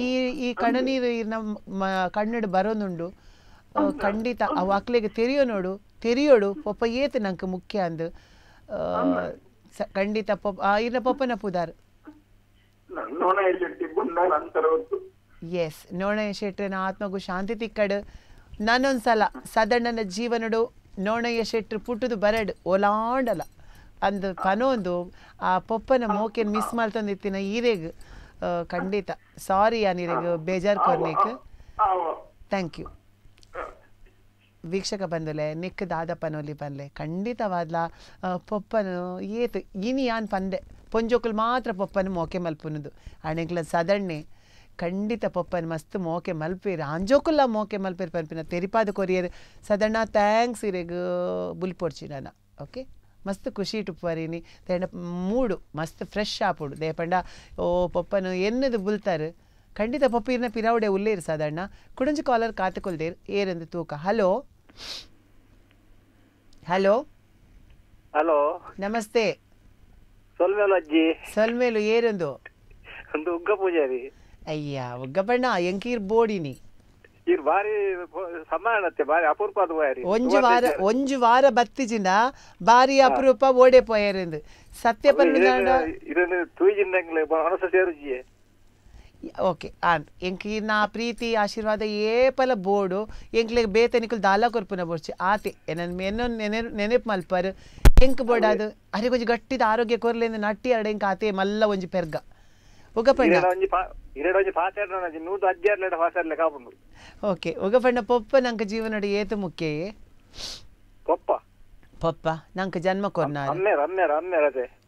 ಈ ಈ ಕಣ್ಣನೀರು ನಮ್ಮ ಕಣ್ಣಡು ಬರೋನುಂಡು ಖಂಡಿತ ಅವು ಅಕ್ಲೆಗೆ ತೆರೆಯೋ ನೋಡು ತೆರೆಯೋಡು ಪೊಪ್ಪ ಏತು ನಂಗೆ ಮುಖ್ಯ ಅಂದು ಖಂಡಿತ ಪಪ್ಪ ಇರ್ನ ಪೊಪ್ಪನ ಪುದಾರ್. ಎಸ್ ನೋಣಯ್ಯ ಶೆಟ್ರನ ಆತ್ಮಗೂ ಶಾಂತಿ ತಿಕ್ಕಡು. ನಾನೊಂದ್ಸಲ ಸದಣ್ಣನ ಜೀವನಡು ನೋಣಯ್ಯ ಶೆಟ್ರು ಪುಟ್ಟದು ಬರಡು ಓಲಾಂಡಲ. ಅಂದು ಪನೊಂದು ಆ ಪೊಪ್ಪನ ಮೋಕೆನ್ ಮಿಸ್ ಮಾಡ್ತಂದಿತ್ತಿನ ಈರೆಗ್ ಖಂಡಿತ. ಸಾರಿ ಯಾನಿರೆಗ್ ಬೇಜಾರ್ ಕೊರ್ನೇಕ್. ಥ್ಯಾಂಕ್ ಯು ವೀಕ್ಷಕ ಬಂದುಲೆ ನಿಕ್ ದಾದ ಪನೋಲಿ ಪನ್ಲೆ ಖಂಡಿತವಾದ್ಲ ಆ, ಪೊಪ್ಪನು ಏತು ಇನಿ ಯಾನ್ ಪಂದೆ ಪೊಂಜೋಕುಲ್ ಮಾತ್ರ ಪೊಪ್ಪನು ಮೋಕೆ ಮಲ್ಪುನುದು. ಅಣೆಗ್ಲ ಸದಣ್ಣೆ ಖಂಡಿತ ಪೊಪ್ಪನ್ ಮಸ್ತ್ ಮೋಕೆ ಮಲ್ಪೇರು ಅಂಜೋಕುಲ್ಲ ಮೋಕೆ ಮಲ್ಪೇರು ಪನ್ಪಿನ ತೆರಿಪಾದ ಕೊರಿಯರ್ ಸದಣ್ಣ ಥ್ಯಾಂಕ್ಸ್ ಇರೆಗ್ ಬುಲ್ಪೊಡ್ಚಿ ನಾನು ಓಕೆ? ಮಸ್ತ್ ಖುಷಿ ಟುಪ್ಪರಿನಿ ತೇಂಡ ಮೂಡು ಮಸ್ತ್ ಫ್ರೆಶ್ ಆಪುಡು. ದೇಪಂಡ ಓ ಪೊಪ್ಪನು ಎನ್ನದು ಬುಲ್ತಾರೆ ಖಂಡಿತ ಪಪ್ಪಿರ್ನ ಪಿರಾವುಡೆ ಉಲ್ಲೇರು ಸಾಧಾರಣ. ಕುಡಂಜು ಕಾಲರ್ ಕಾತುಕೊಲ್ದೇರ್ ಏರೆಂದು ತೂಕ. ಹಲೋ? ಹಲೋ? ಹಲೋ? ನಮಸ್ತೆ. ಸೊಲ್ಮೇಲು ಅಜ್ಜಿ. ಸೊಲ್ಮೇಲು ಏರೆಂದು? ಒಂದು ಉಗ್ಗ ಪೂಜಾರಿ. ಅಯ್ಯ ಉಗ್ಗಪಣ್ಣ ಎಂಕೀರ್ ಬೋಡಿನಿ. ಇರ್ ಬಾರಿ ಸಮಾನತೆ ಬಾರಿ ಅಪರೂಪದ ಬಾರಿ ಒಂಜು ವಾರ ಒಂಜು ವಾರ ಬತ್ತಿಜಿನ ಬಾರಿ ಅಪರೂಪ ಓಡೆ ಪೋಯರೆಂದು ಸತ್ಯ ಪನ್ಪಿನ ಇದನ್ನು ತೂಜಿಂದಂಗ್ಲೆ ಮನಸ್ಸ ಸೇರುಜಿ ಓಕೆ ಆನ್ ಎಂಕಿ ನಾ ಪ್ರೀತಿ ಆಶೀರ್ವಾದ ಏಪಲ ಬೋಡು ಎಂಕ್ಲೆಗ್ ಬೇತನಿಕುಲ್ ದಾಲ ಕೊರ್ಪುನ ಬೋರ್ಚಿ ಆತೆ ಎನನ್ ಮೆನ್ನೊನ್ ನೆನೆ ನೆನೆಪ್ ಮಲ್ಪರ್ ಎಂಕ್ ಅದು ಅರೆ ಕೊಂಚ ಗಟ್ಟಿದ ಆರೋಗ್ಯ ಕೊರ್ಲೆಂದು ನಟ್ಟಿ ಎರಡು ಎಂಕ ಆತೆ ಮಲ್ಲ ಒಂಜಿ ಪೆರ್ಗ. ಕಾಪುಂಡು ಓಕೆ ಒಗಪಣ್ಣ ಪೊಪ್ಪ ನಂಕ ಜೀವನಡು ಏತು ಮುಖ್ಯಯೇ ಪಪ್ಪ. ಪಪ್ಪ ನಂಕ ಜನ್ಮ ಕೊರ್ನಾರು?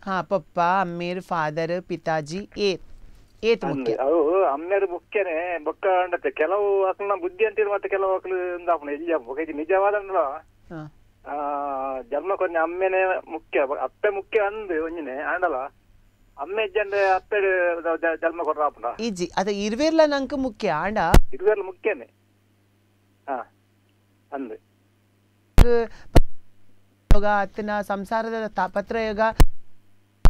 ಹಾ ಪಪ್ಪ ಅಮ್ಮೀರ್ ಫಾದರ್ ಪಿತಾಜಿ ಏತ್ ಏತ್ ಮುಖ್ಯ? ಅವು ಅಮ್ಮೇರು ಮುಖ್ಯನೇ ಬೊಕ್ಕ ಅಂಡತ್ತೆ ಕೆಲವು ಅಕ್ಲ ಬುದ್ಧಿ ಅಂತೀರು ಮತ್ತೆ ಕೆಲವು ಅಕ್ಲು ಇಂದಾಪುಣ ಇಲ್ಲಿ ಇದು ನಿಜವಾದ ಜನ್ಮ ಕೊನೆ ಅಮ್ಮೆನೆ ಮುಖ್ಯ. ಅಪ್ಪೆ ಮುಖ್ಯ ಅಂದ್ ಒಂಜಿನೆ ಆಂಡಲ? ಅಮ್ಮೆ ಇಜ್ಜಂಡೆ ಅಪ್ಪೆ ಜನ್ಮ ಕೊಡ್ರ ಆಪುಂಡ? ಈಜಿ ಅದ ಇರ್ವೇರ್ಲ ನಂಕ ಮುಖ್ಯ ಆಂಡ? ಇದುವೆಲ್ಲ ಮುಖ್ಯನೇ. ಹಾ ಅಂದ್. ಯೋಗ ಅತ್ತನ ಸಂಸಾರದ ತಾಪತ್ರಯೋಗ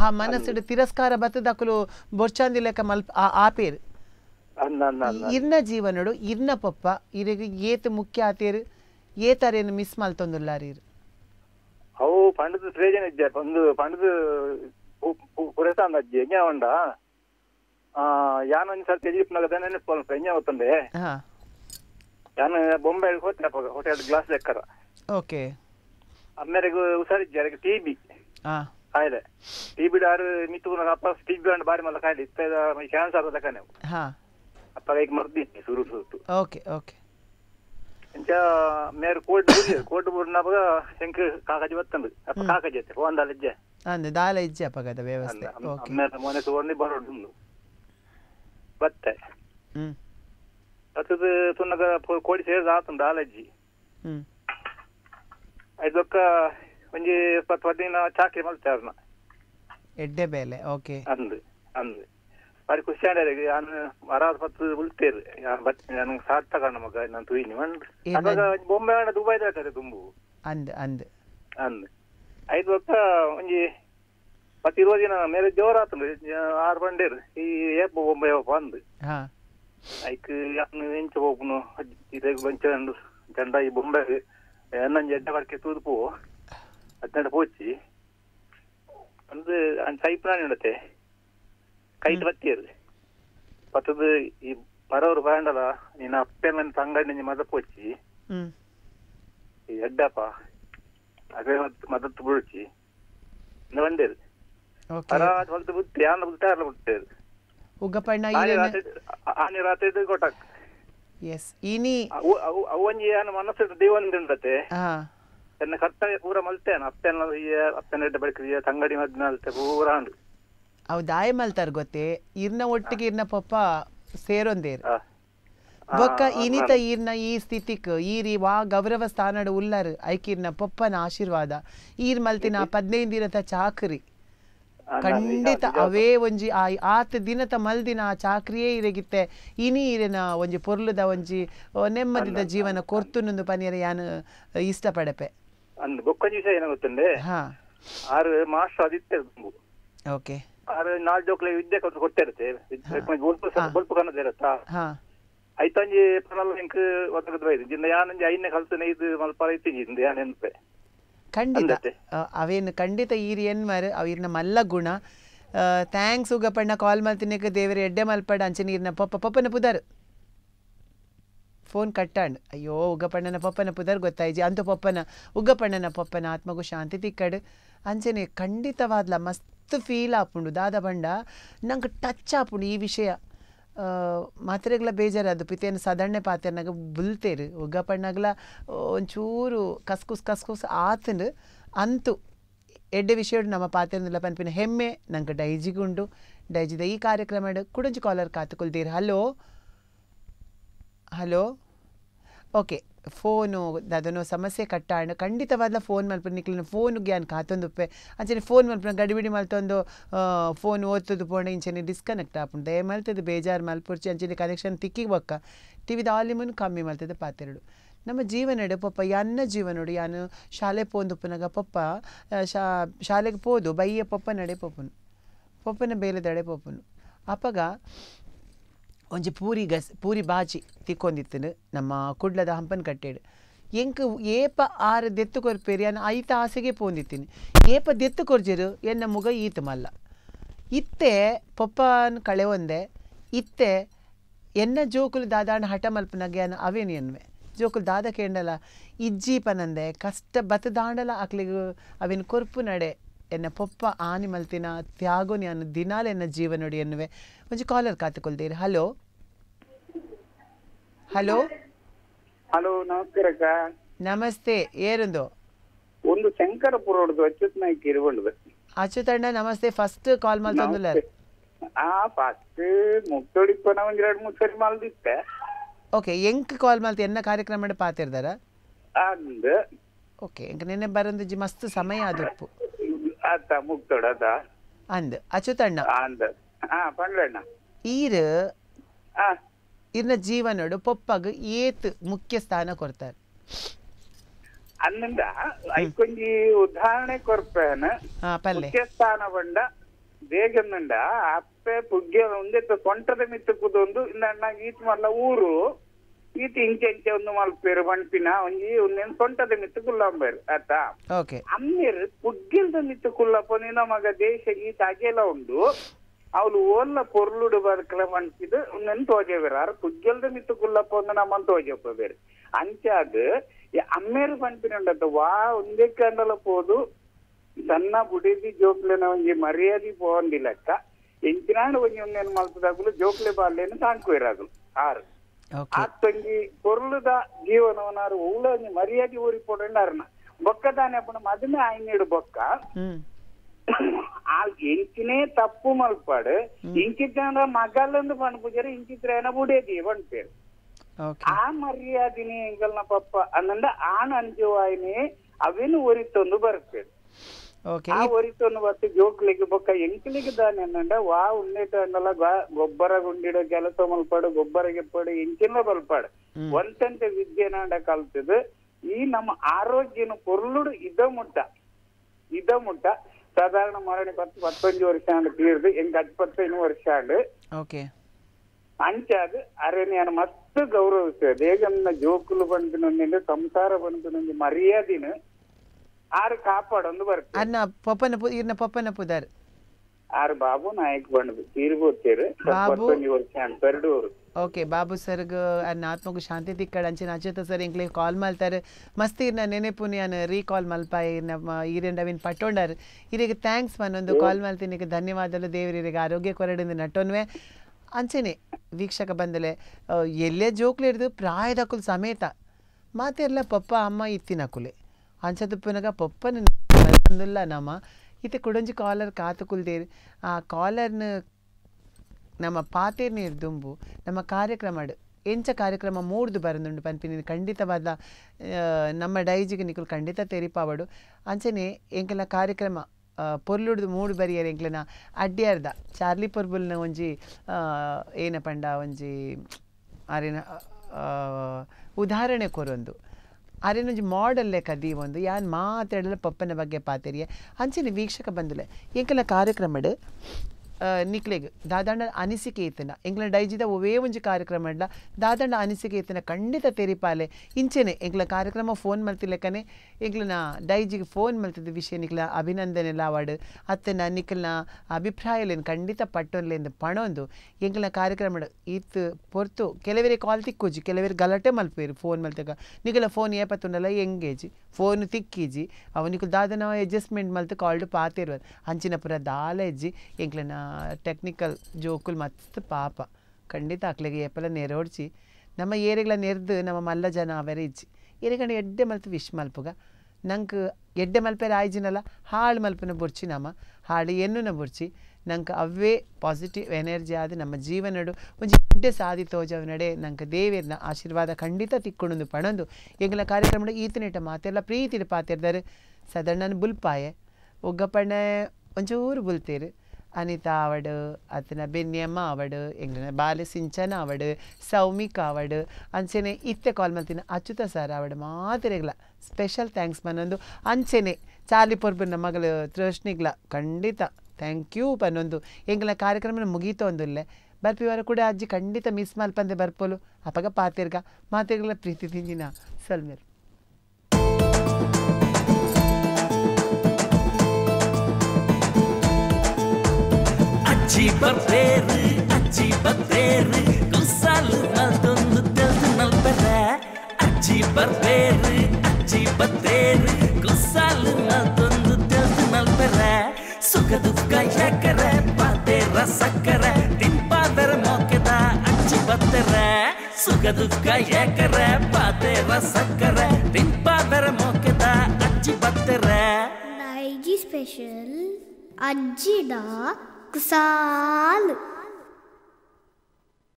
ಆ ಮನಸ್ಸು ತಿರಸ್ಕಾರ ಬತ್ತದಕ್ಕಲು ಬೊರ್ಚಾಂದಿ ಲೆಕ್ಕ ಮಲ್ಪ ಆಪೇರು. ಅಂದ ಇರ್ನ ಜೀವನಡು ಇರ್ನ ಪಪ್ಪ ಇರಿಗೆ ಏತ್ ಮುಖ್ಯ ಆತೇರು ಏತಾರೇನು ಮಿಸ್ ಮಲ್ತೊಂದುಲ್ಲಾರೀರು? ಅವು ಪಂಡದ ಪ್ರಯೋಜನ ಇದ್ದೆ ಒಂದು ಪಂಡದ ಪುರಸಾಂದ ಅಜ್ಜಿ ಎಂಜ ಉಂಡ ಆ ಯಾನ್ ಒಂದ್ ಸರ್ತಿ ಎಜಿಪ್ಟ್ನಾಗ ನೆನಪು ಎಂಜ ಗೊತ್ತಂದೆ ಹಾ. ಯಾನ್ ಬೊಂಬೆ ಹೋಗ್ತೇನೆ ಹೋಟೆಲ್ ಗ್ಲಾಸ್ ಲೆಕ್ಕರ. ಓಕೆ. ಅಮ್ಮೆರೆಗೂ ಹುಷಾರಿದ್ದೆ ಅದಕ್ಕೆ ಟಿ ಬಿ. ಹಾ ಕಾಯಿಲೆ ಟಿ ಬಿ ಆರು ಮಿತ್ತು ಅಪ್ಪ ಟಿ ಬಿ ಅಂಡ್ ಬಾರಿ ಮಲ್ಲ ಕಾಯಿಲೆ ಇತ್ತ ಕ್ಯಾನ್ಸರ್ ಅದಕ್ಕ ನೀವು ಹಾ ಅಪ್ಪ ಈಗ ಮರ್ದಿದ್ದೆ ಸುರು ಸುತ್ತು ಓಕೆ ಓಕೆ ಎಂಚ ಮೇರು ಕೋಟ್ ಬುರಿ ಕೋಟ್ ಬುರ್ನವಾಗ ಹೆಂಕ್ ಕಾಕಜಿ ಬತ್ತಂದು ಅಪ್ಪ ಕಾಕಜಿ ಐತೆ ಒಂದಲ್ಲ ಇಜ್ಜೆ ಅಂದೆ ದಾಲ ಇಜ್ಜೆ ಅಪಗದ ವ್ಯವಸ್ಥೆ ಓಕೆ ಅಮ್ಮೇರ ಮೊನೆ ಸುವರ್ಣಿ ಬರೋದು ಬತ್ತೆ ಹ್ಮ್ ಅತದ ತುನ್ನಗ ಪೊ- ಕೋಡಿ ಸೇರಿದ ಆತಂದ ಆಲಜ್ಜಿ ಹ್ಮ್ ಐದೊಕ್ಕ ಒಂಜಿ ಇಪ್ಪತ್ತು ಹದಿನ ಚಾಕ್ರಿ ಮಲ್ತಾರ್ನ ಎಡ್ಡೆ ಬೇಲೆ ಓಕೆ. ಅಂದ್ ಅಂದ್ ಬಾರಿ ಖುಷಿ ಆಡ್ಯಾರ ನಾನು ಮರಾದ ಪತ್ತು ಉಳ್ತೇರು ನನಗೆ ಸಾತ್ ತಗೊಂಡ ಮಗ ನಾನು ತುಯಿನಿ ಅವಾಗ ಬೊಂಬೆ ಆಡ ದುಬೈ ದಾಟರೆ ತುಂಬು. ಅಂದ್ ಅಂದ್. ಅಂದ್. ಐದು ವರ್ಷ ಒಂಜಿ ಮತ್ತೆ ಇರುವ ದಿನ ಮೇಲೆ ಜೋರ್ ಆತಂದು ಆರು ಬಂಡೇರು ಈ ಏಪ ಬೊಂಬೆ ಏಪ ಅಂದ್. ಐಕ್ ಎಂಚ ಹೋಗ್ನು ಇದಾಗ ಬಂಚ ಜಂಡ ಈ ಬೊಂಬೆ ಎನ್ನಂಜಿ ಎಡ್ಡ ಬರ್ಕೆ ತೂದು ಹದಿನೆಂಟು ಪೋಚಿ ಒಂದು ಸೈಪ್ರಾಣಿ ಉಂಡತೆ ಕೈಟ್ ಬತ್ತಿಯರು ಪತ್ತದು ಈ ಬರೋರು ಬಾಂಡಲ ನೀನು ಅಪ್ಪೆ ಮನೆ ತಂಗಡಿ ಮದ ಪೋಚಿ ಹ್ಮ್ ಈ ಎಡ್ಡಪ್ಪ ಅದೇ ಮದತ್ತು ಬುಡ್ಚಿ ಇನ್ನು ಬಂದೇರು ಓಕೆ ಪರ ಹೊಲ್ತು ಬುತ್ತಿ ಯಾನ ಬುತ್ತಾರಲ್ಲ ಬುತ್ತೇರು ಉಗ್ಗಪಣ್ಣ ಆನೆ ಇರೇನ ರಾತ್ರಿ ಆನೆ ರಾತ್ರಿ ಕೊಟ್ಟಾಕ್ ಎಸ್ ಇನಿ ಅವು ಎನ್ನ ಕರ್ತವ್ಯ ಪೂರ ಮಲ್ತೇನ ಅಪ್ಪೆನ ಅಪ್ಪನ ಎಡ್ಡೆ ಬಳಿಕ ತಂಗಡಿ ಅಲ್ತೆ ಪೂರ ಅಂಡು ಅವು ದಾಯ ಮಲ್ತಾರ ಗೊತ್ತೇ? ಇರ್ನ ಒಟ್ಟಿಗೆ ಇರ್ನ ಪಪ್ಪ ಸೇರೊಂದೇರು. ಆ, ಬೊಕ್ಕ ಇನಿತ ಇರ್ನ ಈ ಸ್ಥಿತಿಕ್ ಈರಿ ವಾ ಗೌರವ ಸ್ಥಾನಡ್ ಉಲ್ಲರ್ ಐಕಿರ್ನ ಪಪ್ಪನ ಆಶೀರ್ವಾದ. ಈರ್ ಮಲ್ತಿನ ಪದ್ನೈದು ದಿನದ ಚಾಕರಿ. ಖಂಡಿತ ಅವೇ ಒಂಜಿ ಆ ಆತ್ ದಿನತ ಮಲ್ದಿನ ಆ ಚಾಕ್ರಿಯೇ ಇರಗಿತ್ತೆ. ಇನಿ ಇರಿನ ಒಂಜಿ ಪೊರ್ಲುದ ಒಂಜಿ ನೆಮ್ಮದಿದ ಜೀವನ ಕೊರ್ತುನೊಂದು ಪನಿಯರ ಯಾನು ಇಷ್ಟಪಡಪೆ. ಅಂದ್ ಬೊಕ್ಕೊಂಜಿ ವಿಷಯ ಏನ ಗೊತ್ತಂಡೆ ಹಾ. ಆರು ಮಾಸ್ಟರ್ ಅದಿತ್ತೆ ತುಂಬು ಓಕೆ ಆರು ನಾಲ್ ಜೋಕ್ಲೆ ವಿದ್ಯೆ ಕೊಟ್ಟು ಕೊಟ್ಟಿರುತ್ತೆ ಬೊಲ್ಪು ಹಾ. ಬೊಲ್ಪು ಕನ್ನದ ಇರತ್ತಾ ಹಾ. ಐತಂಜಿ ಪನಲ್ ಎಂಕ್ ಒತ್ತಗದ ಬೈದು ಜಿಂದ ಯಾನಂಜಿ ಐನೆ ಕಲ್ತನೆ ಇದು ಮಲ್ಪ ಐತಿ ಜಿಂದ ಯಾನ್ ನೆನ್ಪೆ ಖಂಡಿತ ಅಂದತೆ. ಆ, ಅವೇನು ಖಂಡಿತ ಈರಿ ಎನ್ಮರ್ ಅವಿರ್ನ ಮಲ್ಲ ಗುಣ ಥ್ಯಾಂಕ್ಸ್ ಉಗಪಣ್ಣ ಕಾಲ್ ಮಲ್ತಿನಕ ದೇವರ ಎಡ್ಡೆ ಮಲ್ಪಡ ಅಂಚೆ ನೀರ್ನ ಪಪ್ಪ ಪಪ್ಪನ ಪುದರ್ ಫೋನ್ ಕಟ್ಟಾಂಡ್, ಅಯ್ಯೋ ಉಗ್ಗಪಣ್ಣನ ಪಪ್ಪನ ಪುದರ್ ಗೊತ್ತಾಯ್ಜಿ ಅಂತೂ ಪಪ್ಪನ ಉಗ್ಗಪಣ್ಣನ ಪಪ್ಪನ, ಆತ್ಮಗೂ ಶಾಂತಿ ತಿಕ್ಕಡ್. ಅಂಚನೆ ಖಂಡಿತವಾದ್ಲ ಮಸ್ತ್ ಫೀಲ್ ಆಪುಂಡು, ದಾದ ಬಂಡ. ನಂಗೆ ಟಚ್ ಆಪುಂಡು ಈ ವಿಷಯ. ಮಾತ್ರೆಗಳ ಬೇಜಾರದು ಪಿತೇನ ಸಾಧಾರಣ ಪಾತ್ರನಾಗ ಬುಲ್ತೇರು. ಉಗ್ಗಪಣ್ಣಗ್ಲ ಒಂಚೂರು ಕಸ್ಕುಸ್ ಕಸ್ಕುಸ್ ಆತನು ಅಂತು, ಎಡ್ಡೆ ವಿಷಯ ನಮ್ಮ ಪಾತೆರ್ನಿಲ್ಲ ಪನ್ಪಿನ ಹೆಮ್ಮೆ ನಂಗೆ ಡೈಜಿಗುಂಡು. ಡೈಜಿದ ಈ ಕಾರ್ಯಕ್ರಮ ಕುಡಂಜಿ ಕಾಲರ್ ಕಾತುಕೊಳ್ತೀರಿ. ಹಲೋ? ಹಲೋ? ಓಕೆ, ಫೋನು, ಅದನ್ನು ಸಮಸ್ಯೆ ಕಟ್ಟಾಂಡು ಖಂಡಿತವಾದ ಫೋನ್ ಮಲ್ಪನ ನಿಕ್ಲಿನ ಫೋನ್ ಗ್ಯಾನ್ ಕಾತೊಂದುಪ್ಪೆ ಅಂಚನೆ ಫೋನ್ ಮಲ್ಪನ ಗಡಿಬಿಡಿ ಮಲ್ತೊಂದು ಫೋನ್ ಓದ್ತದು ಪೋಣ, ಇಂಚನೆ ಡಿಸ್ಕನೆಕ್ಟ್ ಆಪುಂಡು. ದಯ ಮಲ್ತದೆ, ಬೇಜಾರು ಮಲ್ಪುರ್ಚಿ, ಅಂಚನೆ ಕನೆಕ್ಷನ್ ತಿಕ್ಕಿಗೆ ಬೊಕ್ಕ. ಟಿವಿದ ಆಲಿಮನ್ ಕಮ್ಮಿ ಮಲ್ತದೆ, ಪಾತೆರಡು. ನಮ್ಮ ಜೀವನಡೆ ಪಪ್ಪ, ಯನ್ನ ಜೀವನಡು, ಯಾನು ಶಾಲೆ ಪೋಂದುಪ್ಪನಾಗ ಪಪ್ಪ ಶಾ, ಶಾಲೆಗೆ ಪೋದು, ಬೈಯ ಪಪ್ಪ ನಡೆ ಪಪ್ಪನು ಪಪ್ಪನ ಬೇಲೆ ದಡೆ ಪಪ್ಪನು. ಅಪ್ಪಗ ಒಂಜಿ ಪೂರಿ ಗಸ್, ಪೂರಿ ಬಾಜಿ ತಿಕ್ಕೊಂದಿತ್ತನು ನಮ್ಮ ಕುಡ್ಲದ ಹಂಪನ್ ಕಟ್ಟೇಡು. ಎಂಕ್ ಏಪ ಆರ ದೆತ್ತು ಕೊರ್ಪೇರಿ ಅನ್ನ ಐತ ಆಸೆಗೆ ಪೋಂದಿತ್ತೀನಿ. ಏಪ ದೆತ್ತು ಕೊರ್ಜರು ಎನ್ನ ಮುಗ ಈತ ಮಲ್ಲ. ಇತ್ತೆ ಪೊಪ್ಪನ್ ಕಳೆ ಒಂದೆ, ಇತ್ತೆ ಎನ್ನ ಜೋಕುಲು ದಾದಾಣ ಹಠ ಮಲ್ಪನಾಗೆ ಅನ್ನ ಅವೇನು ಎನ್ವೆ. ಜೋಕುಲು ದಾದ ಕೇಂಡಲ ಇಜ್ಜಿ ಪನಂದೆ ಕಷ್ಟ ಬತ್ತದಾಂಡಲ ಅಕ್ಲಿಗೂ ಅವಿನ ಕೊರ್ಪು ನಡೆ. ಎನ್ನ ಪೊಪ್ಪ ಆನಿ ಮಲ್ತಿನ ತ್ಯಾಗೋನಿ ಅನ್ನ ದಿನಾಲ ಎನ್ನ ಜೀವನೊಡಿ ಎನ್ನುವೆ. ಒಂಜಿ ಕಾಲರ್ ಕಾತುಕೊಳ್ತೀರಿ. ಹಲೋ. ಹಲೋ. ಹಲೋ ನಮಸ್ಕಾರ ನಮಸ್ತೆ. ಏರುಂದು? ಒಂದು ಶಂಕರಪುರ ಹೊಡೆದು ಅಚ್ಯುತ್ ನಾಯ್ಕ ಇರುವಂಡದು. ಅಚ್ಯುತ್ ಅಣ್ಣ ನಮಸ್ತೆ. ಫಸ್ಟ್ ಕಾಲ್ ಮಲ್ತೊಂದುಲ್ಲ ಆ ಫಸ್ಟ್ ಮುಕ್ತೊಡಿಪ್ಪ ನಾ ಒಂದ್ ಎರಡು ಮೂರು ಸರಿ ಮಾಲ್ದಿತ್ತೆ. ಓಕೆ ಎಂಕ್ ಕಾಲ್ ಮಾಡ್ತ ಎನ್ನ ಕಾರ್ಯಕ್ರಮ ಪಾತಿರ್ದಾರ? ಅಂದ್ ಓಕೆ ಎಂಕ್ ನಿನ್ನೆ ಬರಂದು ಮಸ್ತ್ ಸಮಯ ಆದುಪ್ಪು ಆತ ಮುಕ್ತೋಡ ಅದ. ಅಂದ್. ಅಚ್ಯುತಣ್ಣ. ಅಂದ್. ಹಾ ಪಂಡ್ಲಣ್ಣ ಈರ್ ಇರ್ನ ಜೀವನಡು ಪೊಪ್ಪಗ್ ಏತ್ ಮುಖ್ಯ ಸ್ಥಾನ ಕೊಡ್ತಾರೆ. ಅನ್ನಂದ ಐಕೊಂಜಿ ಉದಾಹರಣೆ ಕೊರ್ಪೇನ ಮುಖ್ಯ ಸ್ಥಾನ ಬಂಡ ಬೇಗನ್ನಂಡ ಅಪ್ಪೆ ಪುಗ್ಗ್ಯ ಒಂದೇ ಸೊಂಟದ ಮಿತ್ತು ಕುದೊಂದು ಇಂದ ಈತ್ ಮಲ್ಲ ಊರು. ಈತ ಇಂಚೆ ಒಂದು ಮಲ್ಪೇರು ಮಣ್ಪಿನ ಒಂಜಿ ಒಂದೇನು ಸೊಂಟದ ಮಿತ್ತು ಕುಲ್ಲಂಬೇರು ಆಯ್ತಾ? ಓಕೆ. ಅಮ್ಮೀರ್ ಪುಗ್ಗಿಲ್ದ ಮಿತ್ತು ಕುಲ್ಲಪ್ಪ ನಿನ್ನ ಮಗ ದೇಶ ಈತ ಅಗೆಲ ಉಂಡು. ಅವಳು ಓಲ್ಲ ಪೊರ್ಲುಡು ಬದುಕಲ ಮನ್ಸಿದ್ ನೆನ್ ತೋಜಬೇರು ಆರು ಕುಗ್ಗಿಲ್ದ ಮಿತ್ತು ಕುಲ್ಲಪ್ಪ ಒಂದು ನಮ್ಮನ್ ತೋಜಪ್ಪ ಬೇರೆ. ಅಂಚಾದ್ ಅಮ್ಮೇರು ಉಂಡದ ವಾ ಒಂದೇ ಕಂಡಲ ಪೋದು. ಸಣ್ಣ ಬುಡಿದಿ ಜೋಕ್ಲೆನ ಒಂಜಿ ಮರ್ಯಾದಿ ಪೋಂದಿಲ್ಲಕ್ಕ ಎಂಚಿನಾಂಡ್ ಒಂಜಿ ಒಂದೇನು ಮಲ್ಪದಾಗಲು ಜೋಕ್ಲೆ ಬಾಲ್ಯನ ತಾಂಕು ಇರಾಗಲು ಆರು. ಆತಂಗಿ ಪೊರ್ಲುದ ಜೀವನವನಾರು ಉಳ್ಳ ಒಂಜಿ ಮರ್ಯಾದೆ ಊರಿ ಪೋಡಂಡಾರನ ಬೊಕ್ಕದಾನೆ ಅಪ್ಪನ ಮದುವೆ ಆಯ್ನೀಡು ಬೊಕ್ಕ. ಆ ಎಂಚಿನೇ ತಪ್ಪು ಮಲ್ಪಾಡು. ಇಂಚಿದ್ರ ಮಗಲಂದು ಪಣ್ಪುಜರ ಇಂಚಿತ್ರ ಬುಡೇದಿ ಪಣ್ಪೇರು ಆ ಮರ್ಯಾದಿನಿ ಎಂಗಲ್ನ ಪಪ್ಪ ಅನ್ನಂದ ಆನ್ ಅಂಜುವಾಯಿನಿ ಅವೇನು ಒರಿತೊಂದು ಓಕೆ ಆ ಒರಿತೊಂದು ಬತ್ತು ಜೋಕ್ಲಿಗೆ ಬೊಕ್ಕ ಎಂಕ್ಲಿಗೆ ದಾನೆ ವಾ ಉಣ್ಣೆಟ ಗ- ಗೊಬ್ಬರ ಗುಂಡಿಡ ಕೆಲಸ ಮಲ್ಪಾಡು ಗೊಬ್ಬರ ಗೆಪ್ಪಾಡು ಎಂಚಿನ ಬಲ್ಪಾಡು ಒಂತಂತೆ ವಿದ್ಯೆನಾಂಡ ಕಲ್ತದು ಈ ನಮ್ಮ ಆರೋಗ್ಯನ ಪೊರ್ಲುಡು ಇದ ಮುಟ್ಟ. ಇದ ಮುಟ್ಟ. ಸಾಧಾರಣ ಮರಣಿ ಪತ್ ಪತ್ತೊಂದು ವರ್ಷ ಆಂಡ್ ತೀರ್ದು ಎಂಗ್ ಪತ್ತೈನು ವರ್ಷ ಆಂಡ್. ಓಕೆ ಅಂಚಾದ್ ನಾನು ಮಸ್ತ್ ಗೌರವಿಸ್ತೇವೆ ದೇಗನ್ನ ಜೋಕುಲು ಬಂದಿನೊಂದಿನ ಸಂಸಾರ ಬಂದಿನೊಂದು ಮರ್ಯಾದಿನ ಆರು ಕಾಪಾಡೊಂದು ಬರ್ತದೆ. ಅನ್ನ ಪಪ್ಪನ ಪು ಇರ್ನ ಪಪ್ಪನ ಪುದಾರ್. ಆರು ಬಾಬು ನಾಯಕ್ ಬಂಡದು ತೀರ್ಬೋತ್ತೇರು ಬಾಬು? ಪೆರಡೂರು ಓಕೆ ಬಾಬು ಸರ್ಗ್ ಅನ್ನ ಆತ್ಮಗೂ ಶಾಂತಿ ತಿಕ್ಕಡ ಅಂಚಿನ ಅಚ್ಯುತ ಸರ್ ಇಂಕ್ಲೆ ಕಾಲ್ ಮಾಡ್ತಾರೆ ಮಸ್ತ್ ಇರ್ನ ನೆನೆಪುನಿ ನಾನು ರೀಕಾಲ್ ಮಲ್ಪ ನಮ್ಮ ಈರೆಂಡ ಅವಿನ್ ಪಟ್ಟೊಂಡಾರ್ ಇರಿಗೆ ಥ್ಯಾಂಕ್ಸ್ ಮನೊಂದು ಕಾಲ್ ಮಾಡ್ತೀನಿ ಧನ್ಯವಾದಗಳು ದೇವರಿಗೆ ಆರೋಗ್ಯ ಕೊರಡಿಂದ ನಟ್ಟೊನ್ವೆ ಅಂಚೆನೆ ವೀಕ್ಷಕ ಬಂದಲೆ ಎಲ್ಲೇ ಜೋಕ್ಲಿ ಹಿಡಿದು ಪ್ರಾಯದಕ್ಕುಲ್ ಸಮೇತ ಮಾತೆಲ್ಲ ಪಪ್ಪ ಅಮ್ಮ ಇತ್ತಿನಕುಲೆ ಅಂಚದು ಪುನಗ ಪಪ್ಪನ ಬಂದಿಲ್ಲ ನಮ್ಮ ಇತ್ತೆ ಕುಡಂಜಿ ಕಾಲರ್ ಕಾತುಕುಲ್ದೇರ್ ಆ ಕಾಲರ್ನ ನಮ್ಮ ಪಾತೇರ್ ನೀರು ದುಂಬು ನಮ್ಮ ಕಾರ್ಯಕ್ರಮ ಎಂಚ ಕಾರ್ಯಕ್ರಮ ಮೂಡ್ದು ಬರದುಂಡು ಪನ್ಪಿನ ಖಂಡಿತವಾದ ನಮ್ಮ ಡೈಜಿಗೆ ನಿಕುಲು ಖಂಡಿತ ತೆರಿಪಾವಡು ಅಂಚನೆ ಎಂಕಲ ಕಾರ್ಯಕ್ರಮ ಪೊರ್ಲುಡ್ದು ಮೂಡು ಬರಿಯರ್ ಎಂಕ್ಲೆನ ಅಡ್ಡಿಯಾರ್ದ ಚಾರ್ಲಿ ಪೊರ್ಬುಲ್ನ ಒಂಜಿ ಏನ ಪಂಡ ಒಂಜಿ ಆರೇನ ಉದಾಹರಣೆ ಕೊರೊಂದು ಅರೇನೊಂಜಿ ಮಾಡಲ್ಲೇ ಕದಿ ಒಂದು ಯಾನ್ ಮಾತಾಡಲ ಪಪ್ಪನ ಬಗ್ಗೆ ಪಾತೆರಿಯೆ. ಅಂಚನೆ ವೀಕ್ಷಕ ಬಂದುಲೆ ಎಂಕಲ ಕಾರ್ಯಕ್ರಮಡ್ ನಿಕ್ಲೆಗ್ ದಾದಂಡ ಅನಿಸಿಕೆ ಇತ್ತಿನ ಎಂಗ್ಲ ಡೈಜಿದ ಒವೇ ಒಂಜಿ ಕಾರ್ಯಕ್ರಮ ದಾದಂಡ ಅನಿಸಿಕೆ ಇತ್ತಿನ ಖಂಡಿತ ತೆರಿಪಾಲೆ. ಇಂಚೆನೆ ಎಂಗ್ಲ ಕಾರ್ಯಕ್ರಮ ಫೋನ್ ಮಲ್ತಿಲೆಕ್ಕನೆ ಎಂಗ್ಲನ ಡೈಜಿಗೆ ಫೋನ್ ಮಲ್ತಿದ್ದ ವಿಷಯ ನಿಕ್ಲ ಅಭಿನಂದನೆ ಲಾವಾಡ್. ಅತ್ತನ ನಿಕ್ಲನ ಅಭಿಪ್ರಾಯಲೇನು ಖಂಡಿತ ಪಟ್ಟೊನ್ಲೆಂದು ಪಣೊಂದು. ಎಂಗ್ಲ ಕಾರ್ಯಕ್ರಮ ಇತ್ತು ಪೊರ್ತು ಕೆಲವೇ ಕಾಲ್ ತಿಕ್ಕೋಜಿ ಕೆಲವೇ ಗಲಾಟೆ ಮಲ್ಪೇರು ಫೋನ್ ಮಲ್ತಾಗ. ನಿಕ್ಲ ಫೋನ್ ಏಪತ್ತುಂಡಲ್ಲ ಎಂಗೇಜಿ, ಫೋನ್ ತಿಕ್ಕೀಜಿ. ಅವನಿಗೆ ದಾದನ ಅಡ್ಜಸ್ಟ್ಮೆಂಟ್ ಮಲ್ತು ಕಾಲ್ಡ್ ಪಾತಿರುವುದು ಅಂಚಿನ ಪುರ ದಾಲ ಎಜ್ಜಿ ಟೆಕ್ನಿಕಲ್ ಜೋಕುಲ್ ಮಸ್ತ್ ಪಾಪ. ಖಂಡಿತ ಅಕ್ಲೆಗೆ ಏಪಲ ನೆರೋಡ್ಚಿ ನಮ್ಮ ಏರೆಗಳ ನೆರೆದು ನಮ್ಮ ಮಲ್ಲ ಜನ ಅವರೇ ಇಜ್ಜಿ. ಏರಿಗಂಡ ಎಡ್ಡೆ ಮಲ್ತು ವಿಶ್ ಮಲ್ಪುಗ. ನಂಗೆ ಎಡ್ಡೆ ಮಲ್ಪೇರ ಆಯ್ಜಿನಲ್ಲ ಹಾಳು ಮಲ್ಪನ ಬುರ್ಚಿ ನಮ್ಮ. ಹಾಳು ಎನ್ನುನ ಬುರ್ಚಿ. ನಂಗೆ ಅವೇ ಪಾಸಿಟಿವ್ ಎನರ್ಜಿ ಆದ ನಮ್ಮ ಜೀವನಡು. ಒಂಜಿ ಎಡ್ಡೆ ಸಾಧಿ ತೋಜವ ನಡೆ. ನಂಗೆ ದೇವೇರ್ನ ಆಶೀರ್ವಾದ ಖಂಡಿತ ತಿಕ್ಕೊಂಡು ಪಣಂದು. ಎಂಗ್ಲ ಕಾರ್ಯಕ್ರಮ ಈತನಿಟ್ಟ ಮಾತೆಲ್ಲ ಪ್ರೀತಿಡ್ ಪಾತಿರ್ದಾರೆ. ಸದಣ್ಣನ ಬುಲ್ಪಾಯೆ. ಒಗ್ಗಪ್ಪಣ್ಣ ಒಂಚೂರು ಬುಲ್ತೇರು. ಅತನ ಬೆನ್ಯಮ್ಮ ಅವಡು ಎಂಗ್ಲನ ಬಾಲಸಿಂಚನ ಸಿಂಚನ ಅವಡು ಸೌಮಿಕ ಅವಡು ಅಂಚೆನೆ ಇತ್ತೆ ಕಾಲ್ ಮಲ್ತಿನ ಅಚ್ಯುತ ಸರ್ ಅವಡು ಮಾತಿರೆಗ್ಲ ಸ್ಪೆಷಲ್ ಥ್ಯಾಂಕ್ಸ್ ಮನೊಂದು ಅಂಚೆನೆ ಚಾಲಿ ಪೊರ್ಬುನ ಮಗಳು ತೃಷ್ಣಿಗ್ಲ ಖಂಡಿತ ಥ್ಯಾಂಕ್ ಯು ಪನ್ನೊಂದು ಎಂಗ್ಲ ಕಾರ್ಯಕ್ರಮ ಮುಗೀತು ಒಂದುಲ್ಲೆ ಬರ್ಪಿವಾರ ಕೂಡ ಅಜ್ಜಿ ಖಂಡಿತ ಮಿಸ್ ಮಲ್ಪಂದೆ ಬರ್ಪೋಲು ಅಪಗ ಪಾತಿರ್ಗ ಮಾತಿರ್ಗಲ ಪ್ರೀತಿ ತಿಂಜಿನ ಸಲ್ಮೇರು ಅಜ್ಜಿ ಬರ್ಬೇರು ಅಜ್ಜಿ ಬರ್ಬೇರು ಕುಸಾಲು ಅದೊಂದು ತೆಲ್ದು ನಲ್ಪರ ಅಜ್ಜಿ ಬರ್ಬೇರು ಅಜ್ಜಿ ಬರ್ಬೇರು ಕುಸಾಲು ಅದೊಂದು ತೆಲ್ದು ನಲ್ಪರ ಸುಖ ದುಃಖ ಯಾಕರ ಪಾತೇರ ಸಕ್ಕರ ತಿಂಪಾದರ ಮೋಕೆದ ಅಜ್ಜಿ ಬತ್ತರ ಸುಖ ದುಃಖ ಯಾಕರ ಪಾತೇರ ಸಕ್ಕರ ತಿಂಪಾದರ ಮೋಕೆದ ಅಜ್ಜಿ ಬತ್ತರ ನೈಜಿ ಸ್ಪೆಷಲ್ ಅಜ್ಜಿದ ಕುಸಾಲು